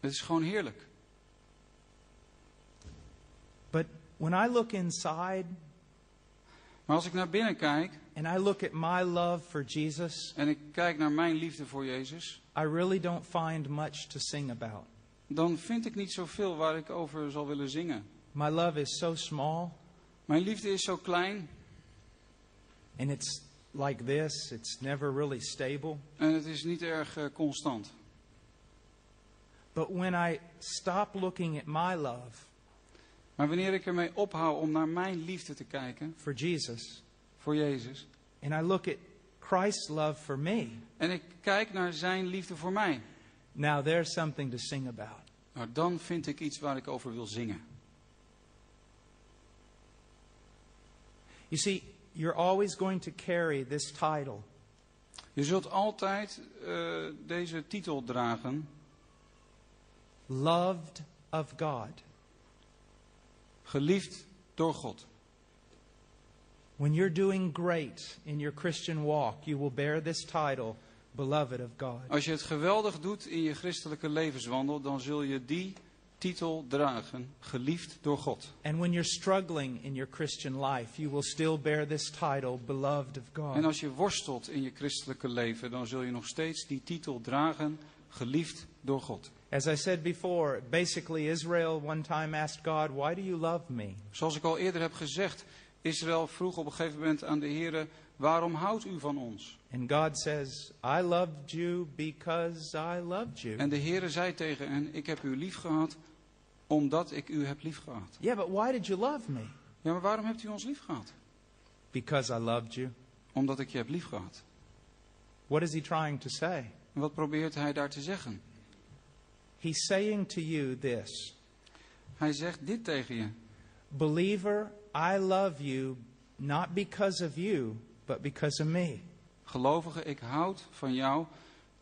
Het is gewoon heerlijk. But when I look inside Maar als ik naar binnen kijk and I look at my love for Jesus, en ik kijk naar mijn liefde voor Jezus, I really don't find much to sing about. dan vind ik niet zoveel waar ik over zal willen zingen. My love is so small Mijn liefde is zo klein and it's like this. It's never really stable. En het is niet erg eh, constant. But when I stop looking at my love Maar wanneer ik ermee ophoud om naar mijn liefde te kijken for Jesus voor Jezus. and I look at Christ's love for me, En ik kijk naar zijn liefde voor mij. now there's something to sing about. Nou, dan vind ik iets waar ik over wil zingen. You see, you're always going to carry this title. Je zult altijd eh, deze titel dragen. Loved of God. Geliefd door God. When you're doing great in your Christian walk, you will bear this title, Beloved of God. Als je het geweldig doet in je christelijke levenswandel, dan zul je die titel dragen. Geliefd door God. And when you're struggling in your Christian life, you will still bear this title, Beloved of En God. als je worstelt in je christelijke leven, dan zul je nog steeds die titel dragen. Geliefd door God. As I said before, basically, Israel one time asked God, Why do you love me? Zoals ik al eerder heb gezegd, Israël vroeg op een gegeven moment aan de Heer: waarom houdt u van ons? And God says, I loved you because I loved you. En de Heer zei tegen hen, ik heb u lief gehad, omdat ik u heb lief gehad. Yeah, but why did you love me? Ja, maar waarom hebt u ons lief gehad? Because I loved you. Omdat ik je heb lief gehad. What is he trying to say? Wat probeert hij daar te zeggen? He's saying to you this Hij zegt dit tegen je. Believer, I love you not because of you, but because of me. Gelovige, ik houd van jou,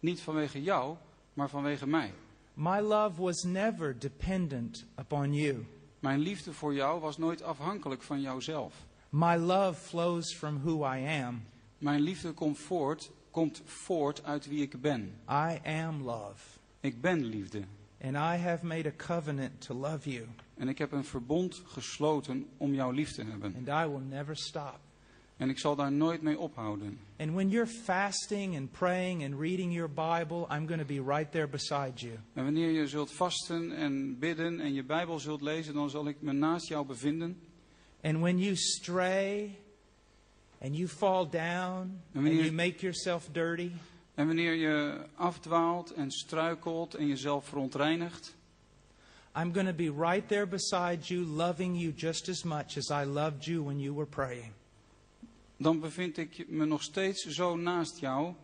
niet vanwege jou, maar vanwege mij. My love was never dependent upon you. Mijn liefde voor jou was nooit afhankelijk van jouzelf. My love flows from who I am. Mijn liefde komt voort, komt voort uit wie ik ben. I am love. Ik ben liefde. And I have made a covenant to love you. En ik heb een verbond gesloten om jou lief te hebben. And I will never stop. En ik zal daar nooit mee ophouden. And when you're fasting and praying and reading your Bible, I'm going to be right there beside you. En wanneer je zult vasten en bidden en je Bijbel zult lezen, dan zal ik me naast jou bevinden. And when you stray and you fall down And and when you- you make yourself dirty, En wanneer je afdwaalt en struikelt en jezelf verontreinigt, I'm going to be right there beside you, loving you just as much as I loved you when you were praying. Dan bevind ik me nog steeds zo naast jou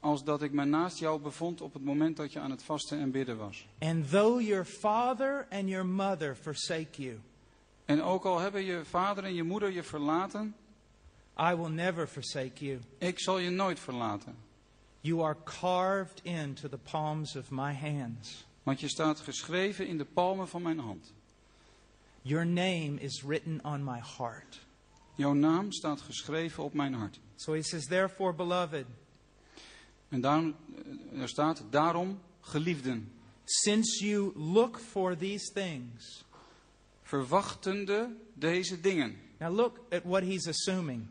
als dat ik me naast jou bevond op het moment dat je aan het vasten en bidden was. And though your father and your mother forsake you, En ook al hebben je vader en je moeder je verlaten, I will never forsake you. ik zal je nooit verlaten. You are carved into the palms of my hands. Want je staat geschreven in de palmen van mijn hand. Your name is written on my heart. Jouw naam staat geschreven op mijn hart. So he says, Therefore, beloved, En daarom, er staat, daarom geliefden, since you look for these things. verwachtende deze dingen. Now look at what he's assuming.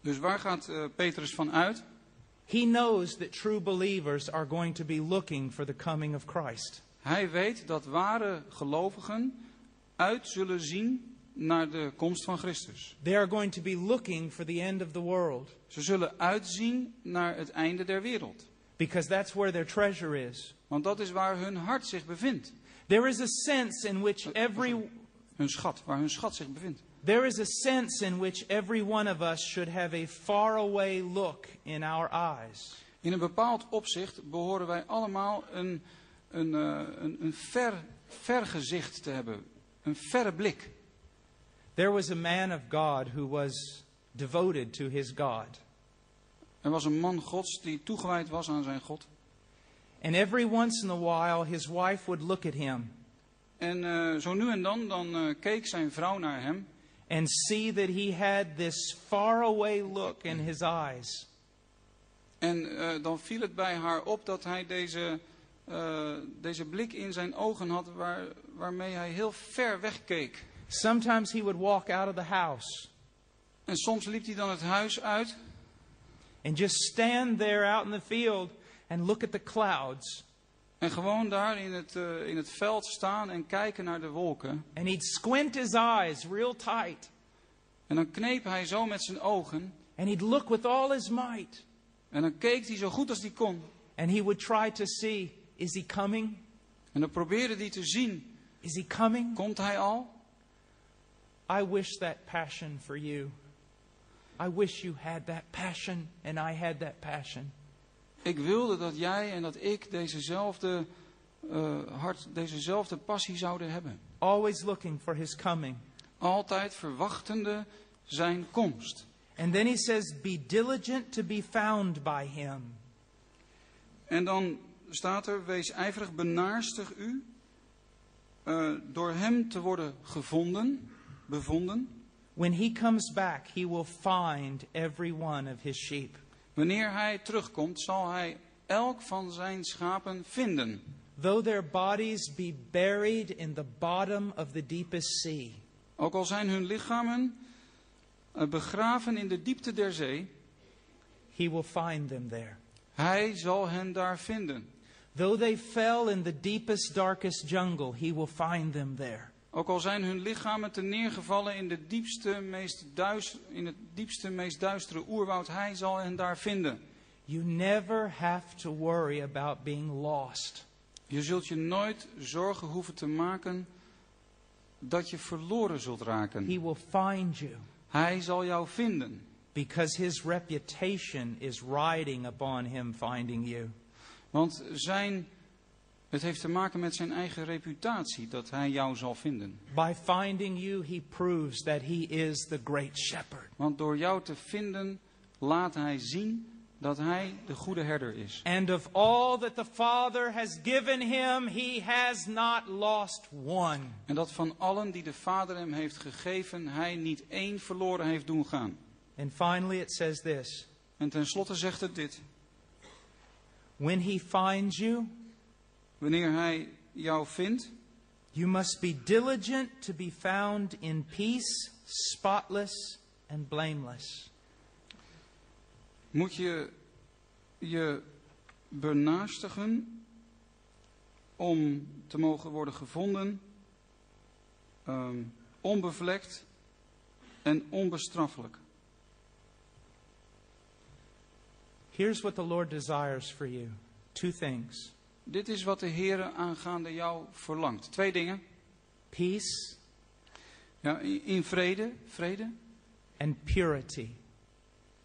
Dus waar gaat eh, Petrus van uit? He knows that true believers are going to be looking for the coming of Christ. Hij weet dat ware gelovigen uit zullen zien naar de komst van Christus. They are going to be looking for the end of the world Ze zullen uitzien naar het einde der wereld. because that's where their treasure is. Want dat is waar hun hart zich bevindt. There is a sense in which every Hun schat, waar hun schat zich bevindt. there is a sense in which every one of us should have a faraway look in our eyes. In een bepaald opzicht behoren wij allemaal een, een, eh, een, een ver, ver gezicht te hebben. Een verre blik. There was a man of God who was devoted to his God. Er was een man gods die toegewijd was aan zijn God. And every once in a while his wife would look at him En eh, zo nu en dan, dan eh, keek zijn vrouw naar hem. and see that he had this faraway look in his eyes. En eh, dan viel het bij haar op dat hij deze, deze blik in zijn ogen had waar, waarmee hij heel ver weg keek. Sometimes he would walk out of the house En soms liep hij dan het huis uit and just stand there out in the field and look at the clouds. en gewoon daar in het, eh, in het veld staan en kijken naar de wolken. And he'd squint his eyes real tight En dan kneep hij zo met zijn ogen And he'd look with all his might. En dan keek hij zo goed als hij kon. And he would try to see is he coming? En dan probeerde hij te zien, Is he coming? komt hij al? I wish that passion for you. I wish you had that passion and I had that passion. Ik wilde dat jij en dat ik dezezelfde, eh, hart, dezezelfde passie zouden hebben. Always looking for his coming. Altijd verwachtende zijn komst. And then he says, Be diligent to be found by him. En dan staat er, wees ijverig, benaarstig u, eh, door hem te worden gevonden, bevonden. When he comes back, he will find every one of his sheep. Wanneer hij terugkomt, zal hij elk van zijn schapen vinden. Though their bodies be buried in the bottom of the deepest sea, Ook al zijn hun lichamen eh, begraven in de diepte der zee, he will find them there. hij zal hen daar vinden. Though they fell in the deepest, darkest jungle, he will find them there. Ook al zijn hun lichamen te neergevallen in, de diepste, meest duis, in het diepste, meest duistere oerwoud, hij zal hen daar vinden. You never have to worry about being lost. Je zult je nooit zorgen hoeven te maken dat je verloren zult raken. He will find you Hij zal jou vinden, because his reputation is riding upon him finding you. want zijn, het heeft te maken met zijn eigen reputatie dat hij jou zal vinden. By finding you, he proves that he is the great shepherd. Want door jou te vinden laat hij zien dat hij de goede herder is. And of all that the Father has given him, he has not lost one. En dat van allen die de Vader hem heeft gegeven, hij niet één verloren heeft doen gaan. And finally, it says this En tenslotte zegt het dit. When he finds you, Wanneer hij jou vindt, you must be diligent to be found in peace, spotless, and blameless. moet je je benaastigen om te mogen worden gevonden, ehm, onbevlekt en onbestraffelijk. Here's what the Lord desires for you two things Dit is wat de Heer aangaande jou verlangt. Twee dingen. peace Ja, in vrede, vrede and purity.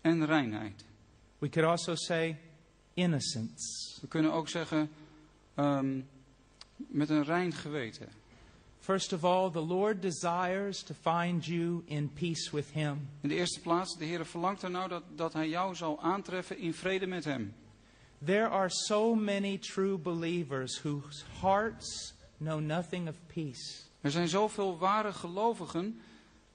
en reinheid. We could also say innocence. We kunnen ook zeggen ehm, met een rein geweten. First of all, the Lord desires to find you in peace with Him. In de eerste plaats, de Heer verlangt er nou dat, dat Hij jou zal aantreffen in vrede met Hem. There are so many true believers whose hearts know nothing of peace. Er zijn zoveel ware gelovigen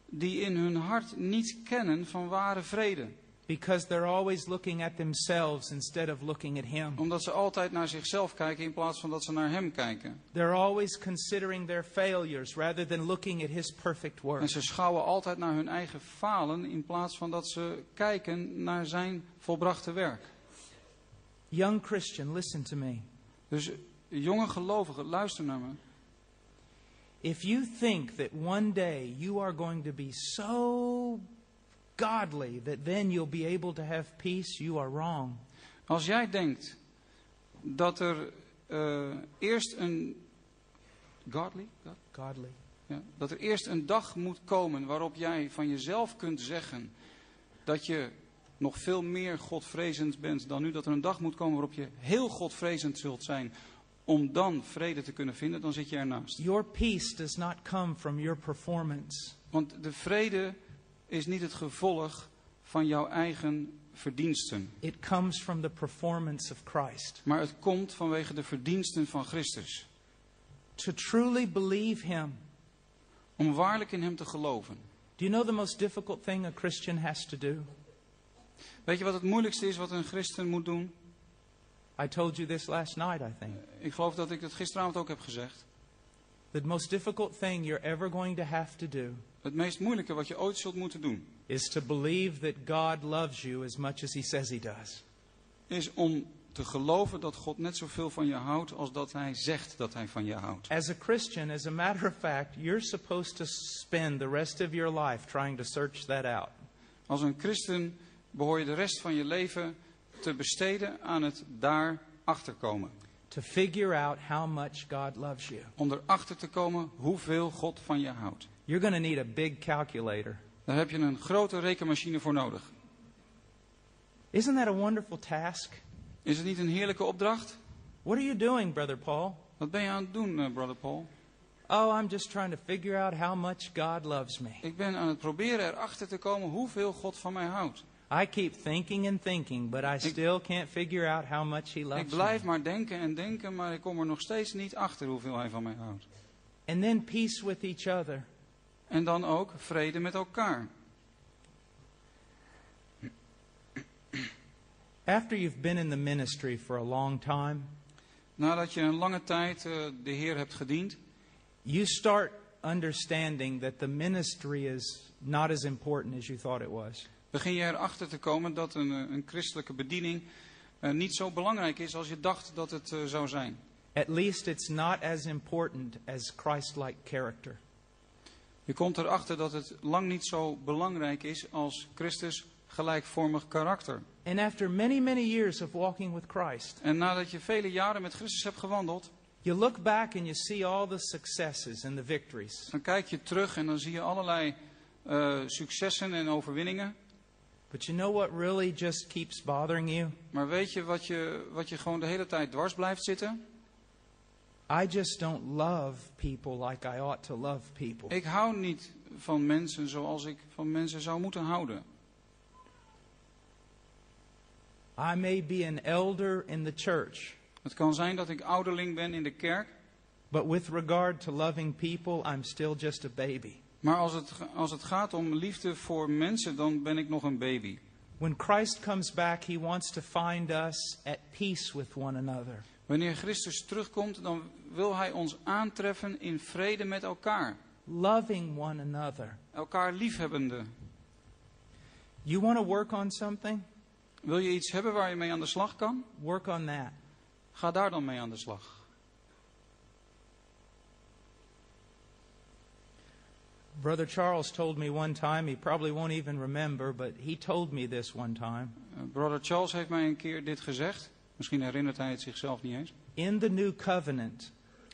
die in hun hart niets kennen van ware vrede. Because they're always looking at themselves instead of looking at Him. Omdat ze altijd naar zichzelf kijken in plaats van dat ze naar Hem kijken. They're always considering their failures rather than looking at His perfect En work. ze schouwen altijd naar hun eigen falen in plaats van dat ze kijken naar Zijn volbrachte werk. Young Christian, listen to me. Dus jonge gelovigen, luister naar me. If you think that one day you are going to be so godly that then you'll be able to have peace, you are wrong. Als jij denkt dat er eh, eerst een. Godly? God? Godly. Ja, dat er eerst een dag moet komen waarop jij van jezelf kunt zeggen dat je nog veel meer godvrezend bent dan nu. Dat er een dag moet komen waarop je heel godvrezend zult zijn om dan vrede te kunnen vinden, dan zit je ernaast. Your peace does not come from your performance. Want de vrede is niet het gevolg van jouw eigen verdiensten. It comes from the performance of Christ. Maar het komt vanwege de verdiensten van Christus. To truly believe Him. Om waarlijk in Hem te geloven. Do you know the most difficult thing a Christian has to do? Weet je wat het moeilijkste is wat een christen moet doen? I told you this last night, I think. Ik geloof dat ik het gisteravond ook heb gezegd. The most difficult thing you're ever going to have to do Het meest moeilijke wat je ooit zult moeten doen, is to believe that God loves you as much as He says He does. is om te geloven dat God net zoveel van je houdt als dat Hij zegt dat Hij van je houdt. As a Christian, as a matter of fact, you're supposed to spend the rest of your life trying to search that out. Als een christen behoor je de rest van je leven te besteden aan het daar achterkomen. To figure out how much God loves you. Om erachter te komen hoeveel God van je houdt. You're going to need a big calculator. Daar heb je een grote rekenmachine voor nodig. Isn't that a wonderful task? Is het niet een heerlijke opdracht? What are you doing, Brother Paul? Wat ben je aan het doen, eh, brother Paul? Oh, I'm just trying to figure out how much God loves me. Ik ben aan het proberen erachter te komen hoeveel God van mij houdt. I keep thinking and thinking, but I still can't figure out how much He Ik loves blijf me. maar denken en denken, maar ik kom er nog steeds niet achter hoeveel Hij van mij houdt. And then peace with each other. En dan ook vrede met elkaar. After you've been in the ministry for a long time, Nadat je een lange tijd eh, de Heer hebt gediend, you start understanding that the ministry is not as important as you thought it was. Begin je erachter te komen dat een, eh, een christelijke bediening eh, niet zo belangrijk is als je dacht dat het eh, zou zijn. At least it's not as important as Christ like character. Je komt erachter dat het lang niet zo belangrijk is als Christus gelijkvormig karakter. And after many, many years of walking with Christ, En nadat je vele jaren met Christus hebt gewandeld, you look back and you see all the successes and the victories. dan kijk je terug en dan zie je allerlei eh, successen en overwinningen. But you know what really just keeps bothering you? Maar weet je wat, je wat je gewoon de hele tijd dwars blijft zitten? I just don't love people like I ought to love people. Ik hou niet van mensen zoals ik van mensen zou moeten houden. I may be an elder in the church, Het kan zijn dat ik ouderling ben in de kerk, but with regard to loving people, I'm still just a baby. Maar als het, als het gaat om liefde voor mensen, dan ben ik nog een baby. When Christ comes back, he wants to find us at peace with one another. Wanneer Christus terugkomt, dan wil Hij ons aantreffen in vrede met elkaar. loving one another. Elkaar liefhebbende. You want to work on something? Wil je iets hebben waar je mee aan de slag kan? Work on that. Ga daar dan mee aan de slag. Brother Charles told me one time, he probably won't even remember, but he told me this one time. Eh, Brother Charles heeft mij een keer dit gezegd. Misschien herinnert hij het zichzelf niet eens. In the new covenant,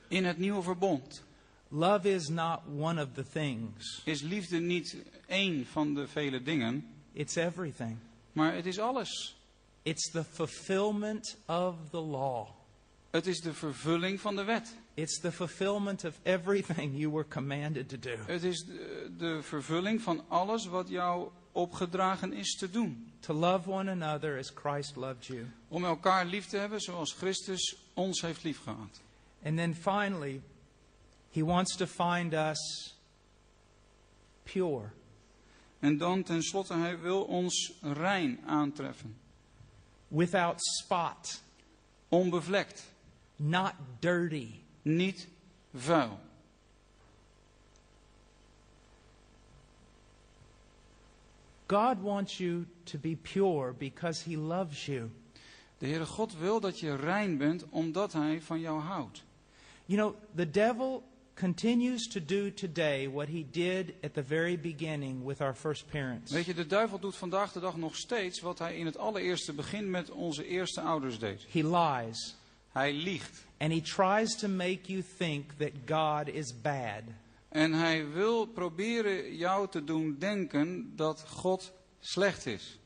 In het nieuwe verbond love is not one of the things, is liefde niet één van de vele dingen, it's everything. maar het is alles. It's the fulfillment of the law. Het is de vervulling van de wet. It's the fulfillment of everything you were commanded to do. Het is de, de vervulling van alles wat jou opgedragen is te doen. To love one another as Christ loved you. Om elkaar lief te hebben zoals Christus ons heeft liefgehad. And then finally, he wants to find us pure. En dan tenslotte, hij wil ons rein aantreffen. without spot, Onbevlekt, not dirty. Niet vuil. God wants you to be pure because He loves you. De Heere God wil dat je rein bent omdat hij van jou houdt. You know, the devil continues to do today what he did at the very beginning with our first parents. Weet je, de duivel doet vandaag de dag nog steeds wat hij in het allereerste begin met onze eerste ouders deed. He lies. Hij liegt. And he tries to make you think that God is bad. En hij wil proberen jou te doen denken dat God slecht is.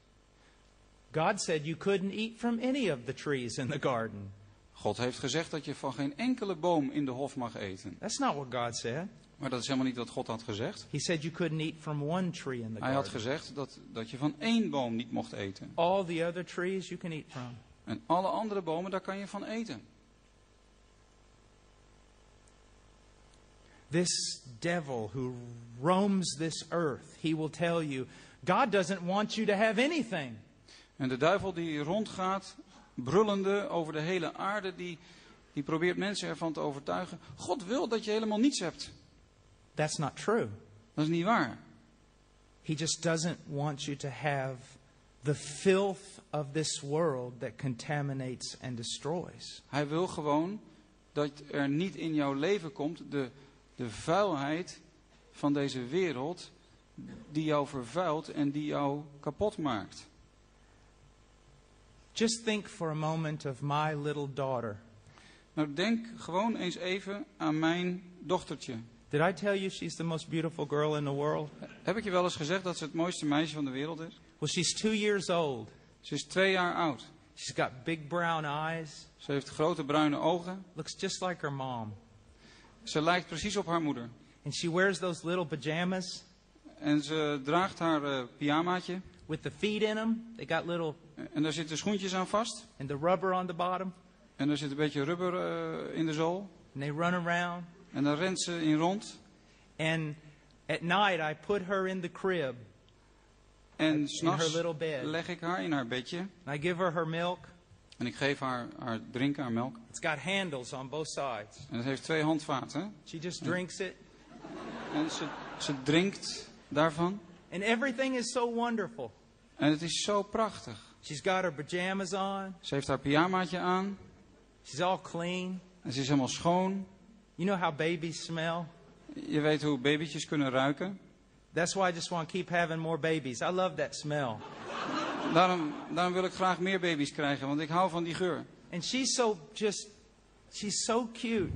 God said you couldn't eat from any of the trees in the garden. God heeft gezegd dat je van geen enkele boom in de hof mag eten. That's not what God said. Maar dat is helemaal niet wat God had gezegd. He said you couldn't eat from one tree in the Hij had garden. gezegd dat, dat je van één boom niet mocht eten. All the other trees you can eat from. En alle andere bomen, daar kan je van eten. This devil who roams this earth, he will tell you, God doesn't want you to have anything. En de duivel die rondgaat, brullende over de hele aarde, die, die probeert mensen ervan te overtuigen. God wil dat je helemaal niets hebt. That's not true. Dat is niet waar. He just doesn't want you to have the filth of this world that contaminates and destroys. Hij wil gewoon dat er niet in jouw leven komt de, de vuilheid van deze wereld die jou vervuilt en die jou kapot maakt. Just think for a moment of my little daughter. Nou, denk gewoon eens even aan mijn dochtertje. Did I tell you she's the most beautiful girl in the world? Heb ik je wel eens gezegd dat ze het mooiste meisje van de wereld is? Well, she's two years old. Ze is twee jaar oud. She's got big brown eyes. Ze heeft grote bruine ogen. Looks just like her mom. Ze lijkt precies op haar moeder. And she wears those little pajamas En ze draagt haar eh, pyjamaatje. with the feet in them. They got little, En daar zitten schoentjes aan vast. and the rubber on the bottom. En er zit een beetje rubber eh, in de zool. And they run around. En daar rent ze in rond. And at night, I put her in the crib. En s'nachts leg ik haar in haar bedje. And I give her her milk. En ik geef haar haar drinken, haar melk. It's got handles on both sides. En het heeft twee handvaten. She just drinks it. En ze, ze drinkt daarvan. And everything is so wonderful. En het is zo prachtig. She's got her pajamas on. Ze heeft haar pyjamaatje aan. She's all clean. En ze is helemaal schoon. You know how babies smell? Je weet hoe babytjes kunnen ruiken. That's why I just want to keep having more babies. I love that smell. Daarom, daarom wil ik graag meer baby's krijgen, want ik hou van die geur. And she's so just, she's so cute.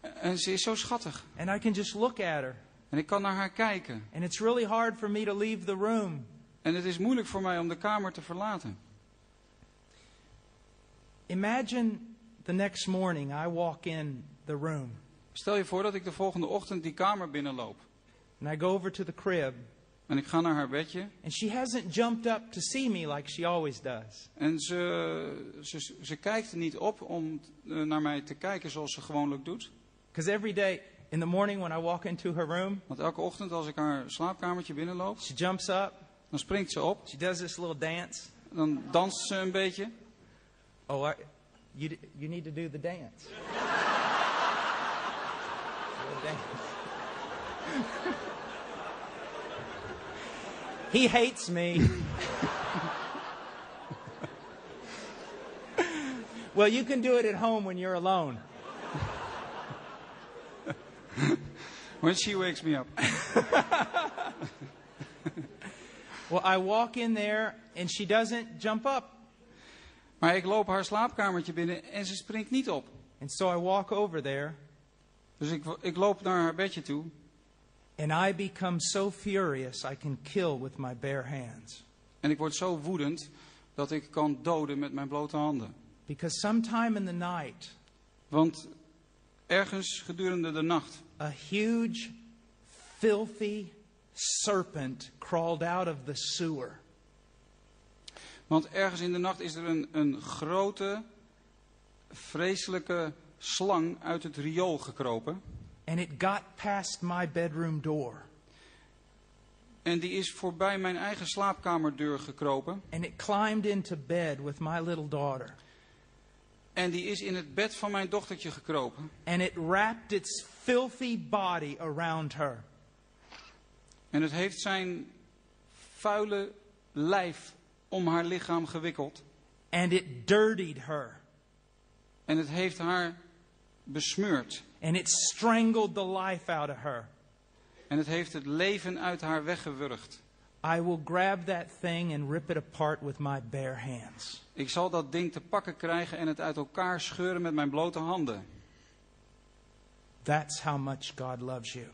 En ze is zo schattig. And I can just look at her. En ik kan naar haar kijken. And it's really hard for me to leave the room. En het is moeilijk voor mij om de kamer te verlaten. Imagine the next morning I walk in the room Stel je voor dat ik de volgende ochtend die kamer binnenloop. And I go over to the crib En ik ga naar haar bedje. and she hasn't jumped up to see me like she always does. En ze, ze, ze kijkt niet op om eh, naar mij te kijken zoals ze gewoonlijk doet. Because every day in the morning when I walk into her room, Want elke ochtend als ik haar slaapkamertje binnenloop, she jumps up, dan springt ze op. she does this little dance. Dan danst ze een beetje. Oh, I, you, you need to do the dance. <laughs> Little dance. He hates me. well, you can do it at home when you're alone. When she wakes me up. <laughs> Well, I walk in there and she doesn't jump up. Maar ik loop haar slaapkamertje binnen en ze springt niet op. And so I walk over there Dus ik, ik loop naar haar bedje toe. And I become so furious I can kill with my bare hands. En ik word zo woedend dat ik kan doden met mijn blote handen. Because sometime in the night, Want ergens gedurende de nacht a huge, filthy serpent crawled out of the sewer. Want ergens in de nacht is er een, een grote, vreselijke slang uit het riool gekropen. And it got past my bedroom door. En die is voorbij mijn eigen slaapkamerdeur gekropen. And it climbed into bed with my little daughter. En die is in het bed van mijn dochtertje gekropen. And it wrapped its filthy body around her. En het heeft zijn vuile lijf om haar lichaam gewikkeld. And it dirtied her. En het heeft haar besmeurd. And it strangled the life out of her. En het heeft het leven uit haar weggewurgd. I will grab that thing and rip it apart with my bare hands. Ik zal dat ding te pakken krijgen en het uit elkaar scheuren met mijn blote handen. That's how much God loves you.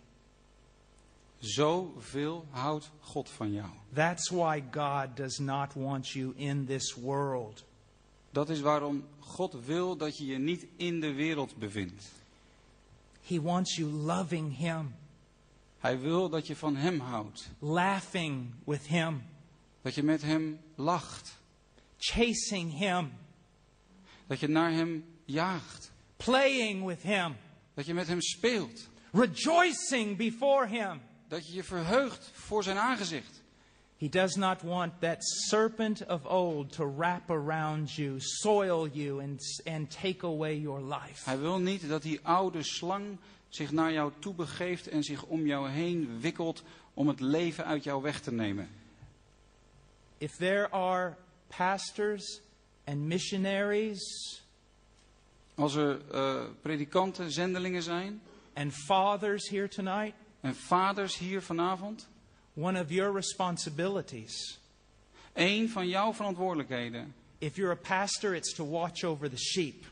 Zoveel houdt God van jou. That's why God does not want you in this world. Dat is waarom God wil dat je je niet in de wereld bevindt. He wants you loving Him, Hij wil dat je van Hem houdt. laughing with Him, Dat je met Hem lacht. chasing Him, Dat je naar Hem jaagt. playing with Him, Dat je met Hem speelt. rejoicing before Him. Dat je je verheugt voor Zijn aangezicht. He does not want that serpent of old to wrap around you, soil you, and, and take away your life. Hij wil niet dat die oude slang zich naar jou toe begeeft en zich om jou heen wikkelt om het leven uit jou weg te nemen. If there are pastors and missionaries Als er eh, predikanten, zendelingen zijn and fathers here tonight, en vaders hier vanavond, one of your responsibilities één van jouw verantwoordelijkheden If you're a pastor, it's to watch over the sheep.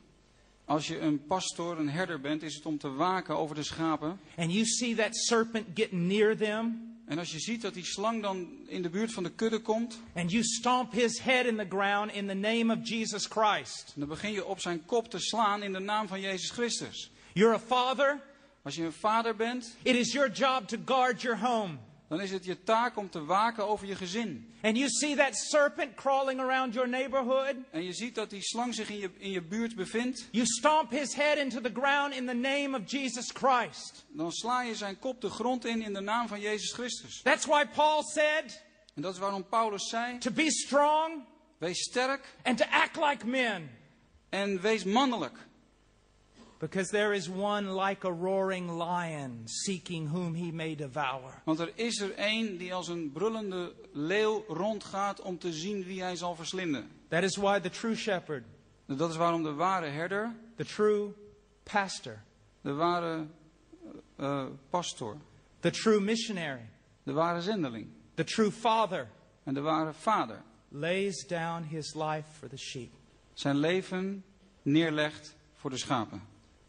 Als je een pastoor, een herder bent, is het om te waken over de schapen. And you see that serpent getting near them, En als je ziet dat die slang dan in de buurt van de kudde komt, and you stomp his head in the ground in the name of Jesus Christ. dan begin je op zijn kop te slaan in de naam van Jezus Christus. You're a father, Als je een vader bent, it is your job to guard your home. Dan is het je taak om te waken over je gezin. And you see that serpent crawling around your neighborhood, En je ziet dat die slang zich in je, in je buurt bevindt, you stomp his head into the ground in the name of Jesus Christ. dan sla je zijn kop de grond in in de naam van Jezus Christus. That's why Paul said En dat is waarom Paulus zei, to be strong wees sterk and to act like men. en wees mannelijk. Because there is one like a roaring lion seeking whom he may devour. Want er is er één die als een brullende leeuw rondgaat om te zien wie hij zal verslinden. That is why the true shepherd, Dat is waarom de ware herder, the true pastor, de ware eh, pastoor, the true missionary, de ware zendeling the true father en de ware vader lays down his life for the sheep. zijn leven neerlegt voor de schapen.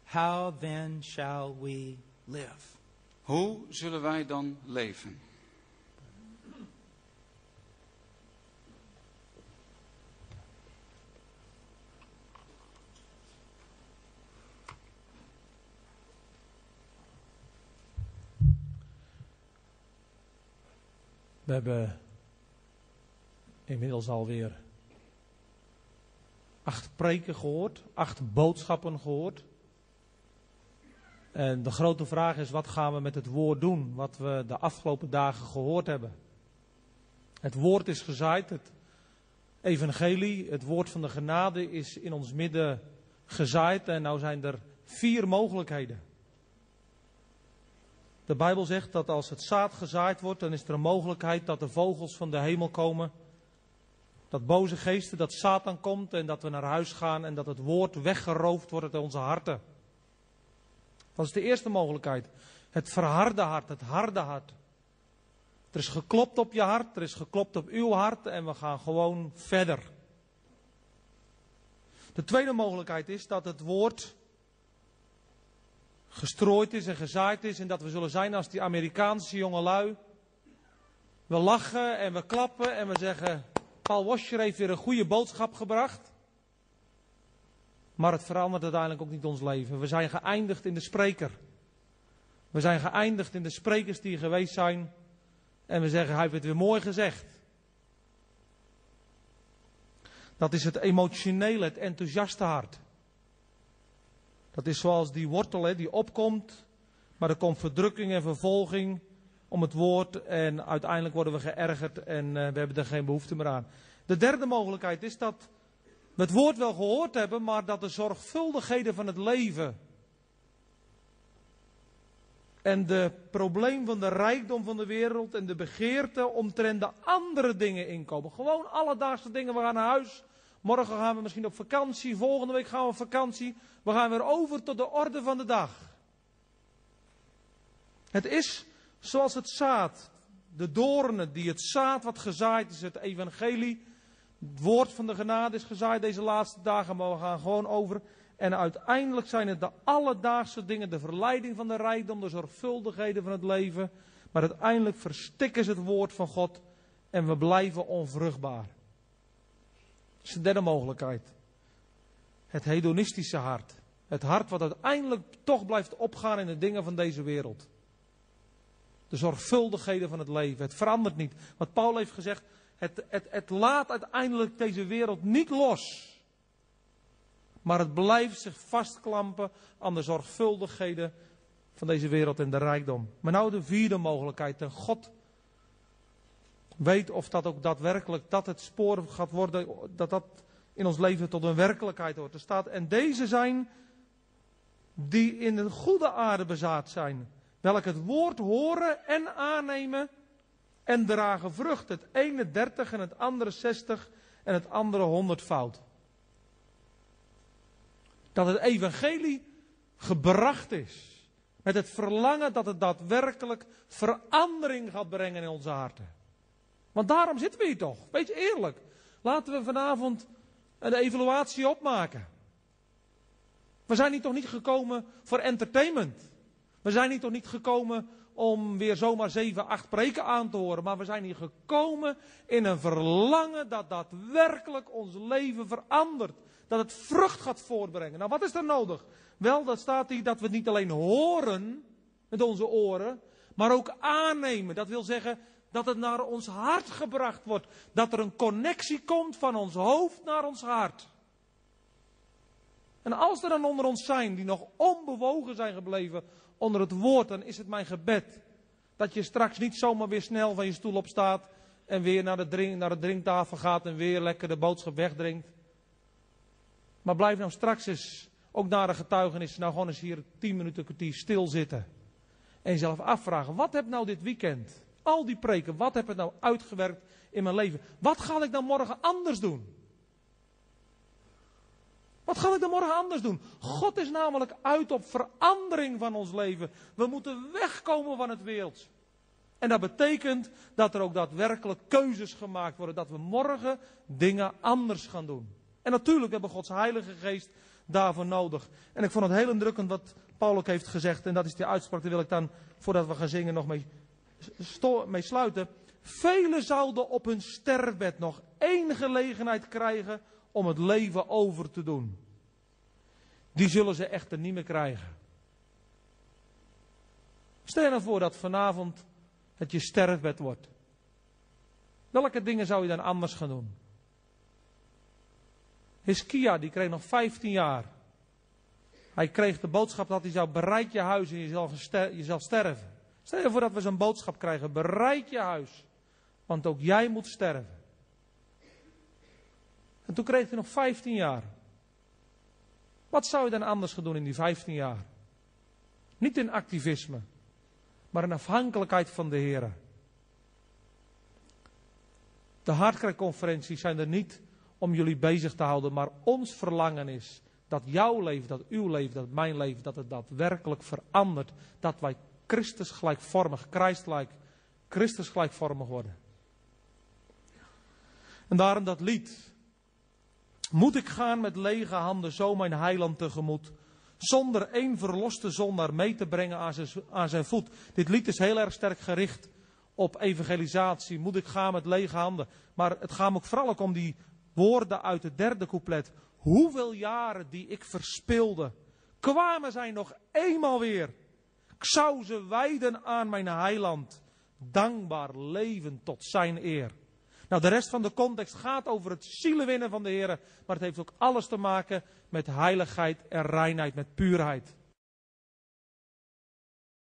How then shall we live? Hoe zullen wij dan leven? We hebben inmiddels alweer acht preken gehoord, acht boodschappen gehoord. En de grote vraag is, wat gaan we met het woord doen, wat we de afgelopen dagen gehoord hebben? Het woord is gezaaid, het evangelie, het woord van de genade is in ons midden gezaaid en nou zijn er vier mogelijkheden. De Bijbel zegt dat als het zaad gezaaid wordt, dan is er een mogelijkheid dat de vogels van de hemel komen. Dat boze geesten, dat Satan komt en dat we naar huis gaan en dat het woord weggeroofd wordt uit onze harten. Dat is de eerste mogelijkheid. Het verharde hart, het harde hart. Er is geklopt op je hart, er is geklopt op uw hart en we gaan gewoon verder. De tweede mogelijkheid is dat het woord gestrooid is en gezaaid is en dat we zullen zijn als die Amerikaanse jongelui. We lachen en we klappen en we zeggen, Paul Washer heeft weer een goede boodschap gebracht. Maar het verandert uiteindelijk ook niet ons leven. We zijn geëindigd in de spreker. We zijn geëindigd in de sprekers die geweest zijn. En we zeggen, hij heeft het weer mooi gezegd. Dat is het emotionele, het enthousiaste hart. Dat is zoals die wortel hè, die opkomt, maar er komt verdrukking en vervolging om het woord en uiteindelijk worden we geërgerd en uh, we hebben er geen behoefte meer aan. De derde mogelijkheid is dat het woord wel gehoord hebben, maar dat de zorgvuldigheden van het leven en de probleem van de rijkdom van de wereld en de begeerte omtrent de andere dingen inkomen. Gewoon alledaagse dingen. We gaan naar huis. Morgen gaan we misschien op vakantie. Volgende week gaan we op vakantie. We gaan weer over tot de orde van de dag. Het is zoals het zaad. De doornen die het zaad wat gezaaid is, het evangelie. Het woord van de genade is gezaaid deze laatste dagen, maar we gaan gewoon over. En uiteindelijk zijn het de alledaagse dingen, de verleiding van de rijkdom, de zorgvuldigheden van het leven. Maar uiteindelijk verstikken ze het woord van God en we blijven onvruchtbaar. Dat is de derde mogelijkheid. Het hedonistische hart. Het hart wat uiteindelijk toch blijft opgaan in de dingen van deze wereld. De zorgvuldigheden van het leven. Het verandert niet. Wat Paul heeft gezegd, het, het, het laat uiteindelijk deze wereld niet los. Maar het blijft zich vastklampen aan de zorgvuldigheden van deze wereld en de rijkdom. Maar nou de vierde mogelijkheid. En God weet of dat ook daadwerkelijk dat het spoor gaat worden. Dat dat in ons leven tot een werkelijkheid wordt. Er staat, en deze zijn die in een goede aarde bezaad zijn. Welk het woord horen en aannemen en dragen vrucht. Het ene dertig en het andere zestig en het andere honderdvoud. Dat het evangelie gebracht is. Met het verlangen dat het daadwerkelijk verandering gaat brengen in onze harten. Want daarom zitten we hier toch. Wees eerlijk. Laten we vanavond En de evaluatie opmaken. We zijn hier toch niet gekomen voor entertainment. We zijn hier toch niet gekomen om weer zomaar zeven, acht preken aan te horen. Maar we zijn hier gekomen in een verlangen dat daadwerkelijk ons leven verandert. Dat het vrucht gaat voortbrengen. Nou, wat is er nodig? Wel, dat staat hier dat we het niet alleen horen met onze oren, maar ook aannemen. Dat wil zeggen dat het naar ons hart gebracht wordt. Dat er een connectie komt van ons hoofd naar ons hart. En als er dan onder ons zijn die nog onbewogen zijn gebleven onder het woord, dan is het mijn gebed dat je straks niet zomaar weer snel van je stoel opstaat en weer naar de, naar drinktafel gaat en weer lekker de boodschap wegdrinkt. Maar blijf nou straks eens, ook na de getuigenis, nou gewoon eens hier tien minuten, kwartier stilzitten. En jezelf afvragen, wat heb nou dit weekend, al die preken, wat heb het nou uitgewerkt in mijn leven? Wat ga ik dan morgen anders doen? Wat ga ik dan morgen anders doen? God is namelijk uit op verandering van ons leven. We moeten wegkomen van het wereld. En dat betekent dat er ook daadwerkelijk keuzes gemaakt worden. Dat we morgen dingen anders gaan doen. En natuurlijk hebben Gods Heilige Geest daarvoor nodig. En ik vond het heel indrukkend wat Paul ook heeft gezegd. En dat is die uitspraak, daar wil ik dan, voordat we gaan zingen, nog mee, mee sluiten. Velen zouden op hun sterfbed nog één gelegenheid krijgen om het leven over te doen. Die zullen ze echter niet meer krijgen. Stel je nou voor dat vanavond het je sterfbed wordt. Welke dingen zou je dan anders gaan doen? Hiskia, die kreeg nog 15 jaar. Hij kreeg de boodschap dat hij zou bereid je huis en jezelf, jezelf sterven. Stel je voor dat we zo'n boodschap krijgen, bereid je huis, want ook jij moet sterven. En toen kreeg hij nog 15 jaar. Wat zou je dan anders gaan doen in die 15 jaar? Niet in activisme, maar in afhankelijkheid van de Heer. De hartkrijgconferenties zijn er niet om jullie bezig te houden, maar ons verlangen is dat jouw leven, dat uw leven, dat mijn leven, dat het daadwerkelijk verandert. Dat wij Christus gelijkvormig, Christelijk, Christus gelijkvormig worden. En daarom dat lied. Moet ik gaan met lege handen zo mijn heiland tegemoet, zonder één verloste zondaar mee te brengen aan zijn, aan zijn voet. Dit lied is heel erg sterk gericht op evangelisatie. Moet ik gaan met lege handen. Maar het gaat me ook vooral ook om die woorden uit het derde couplet. Hoeveel jaren die ik verspilde, kwamen zij nog eenmaal weer. Ik zou ze wijden aan mijn heiland, dankbaar leven tot zijn eer. Nou, de rest van de context gaat over het zielenwinnen van de Heer, maar het heeft ook alles te maken met heiligheid en reinheid, met puurheid.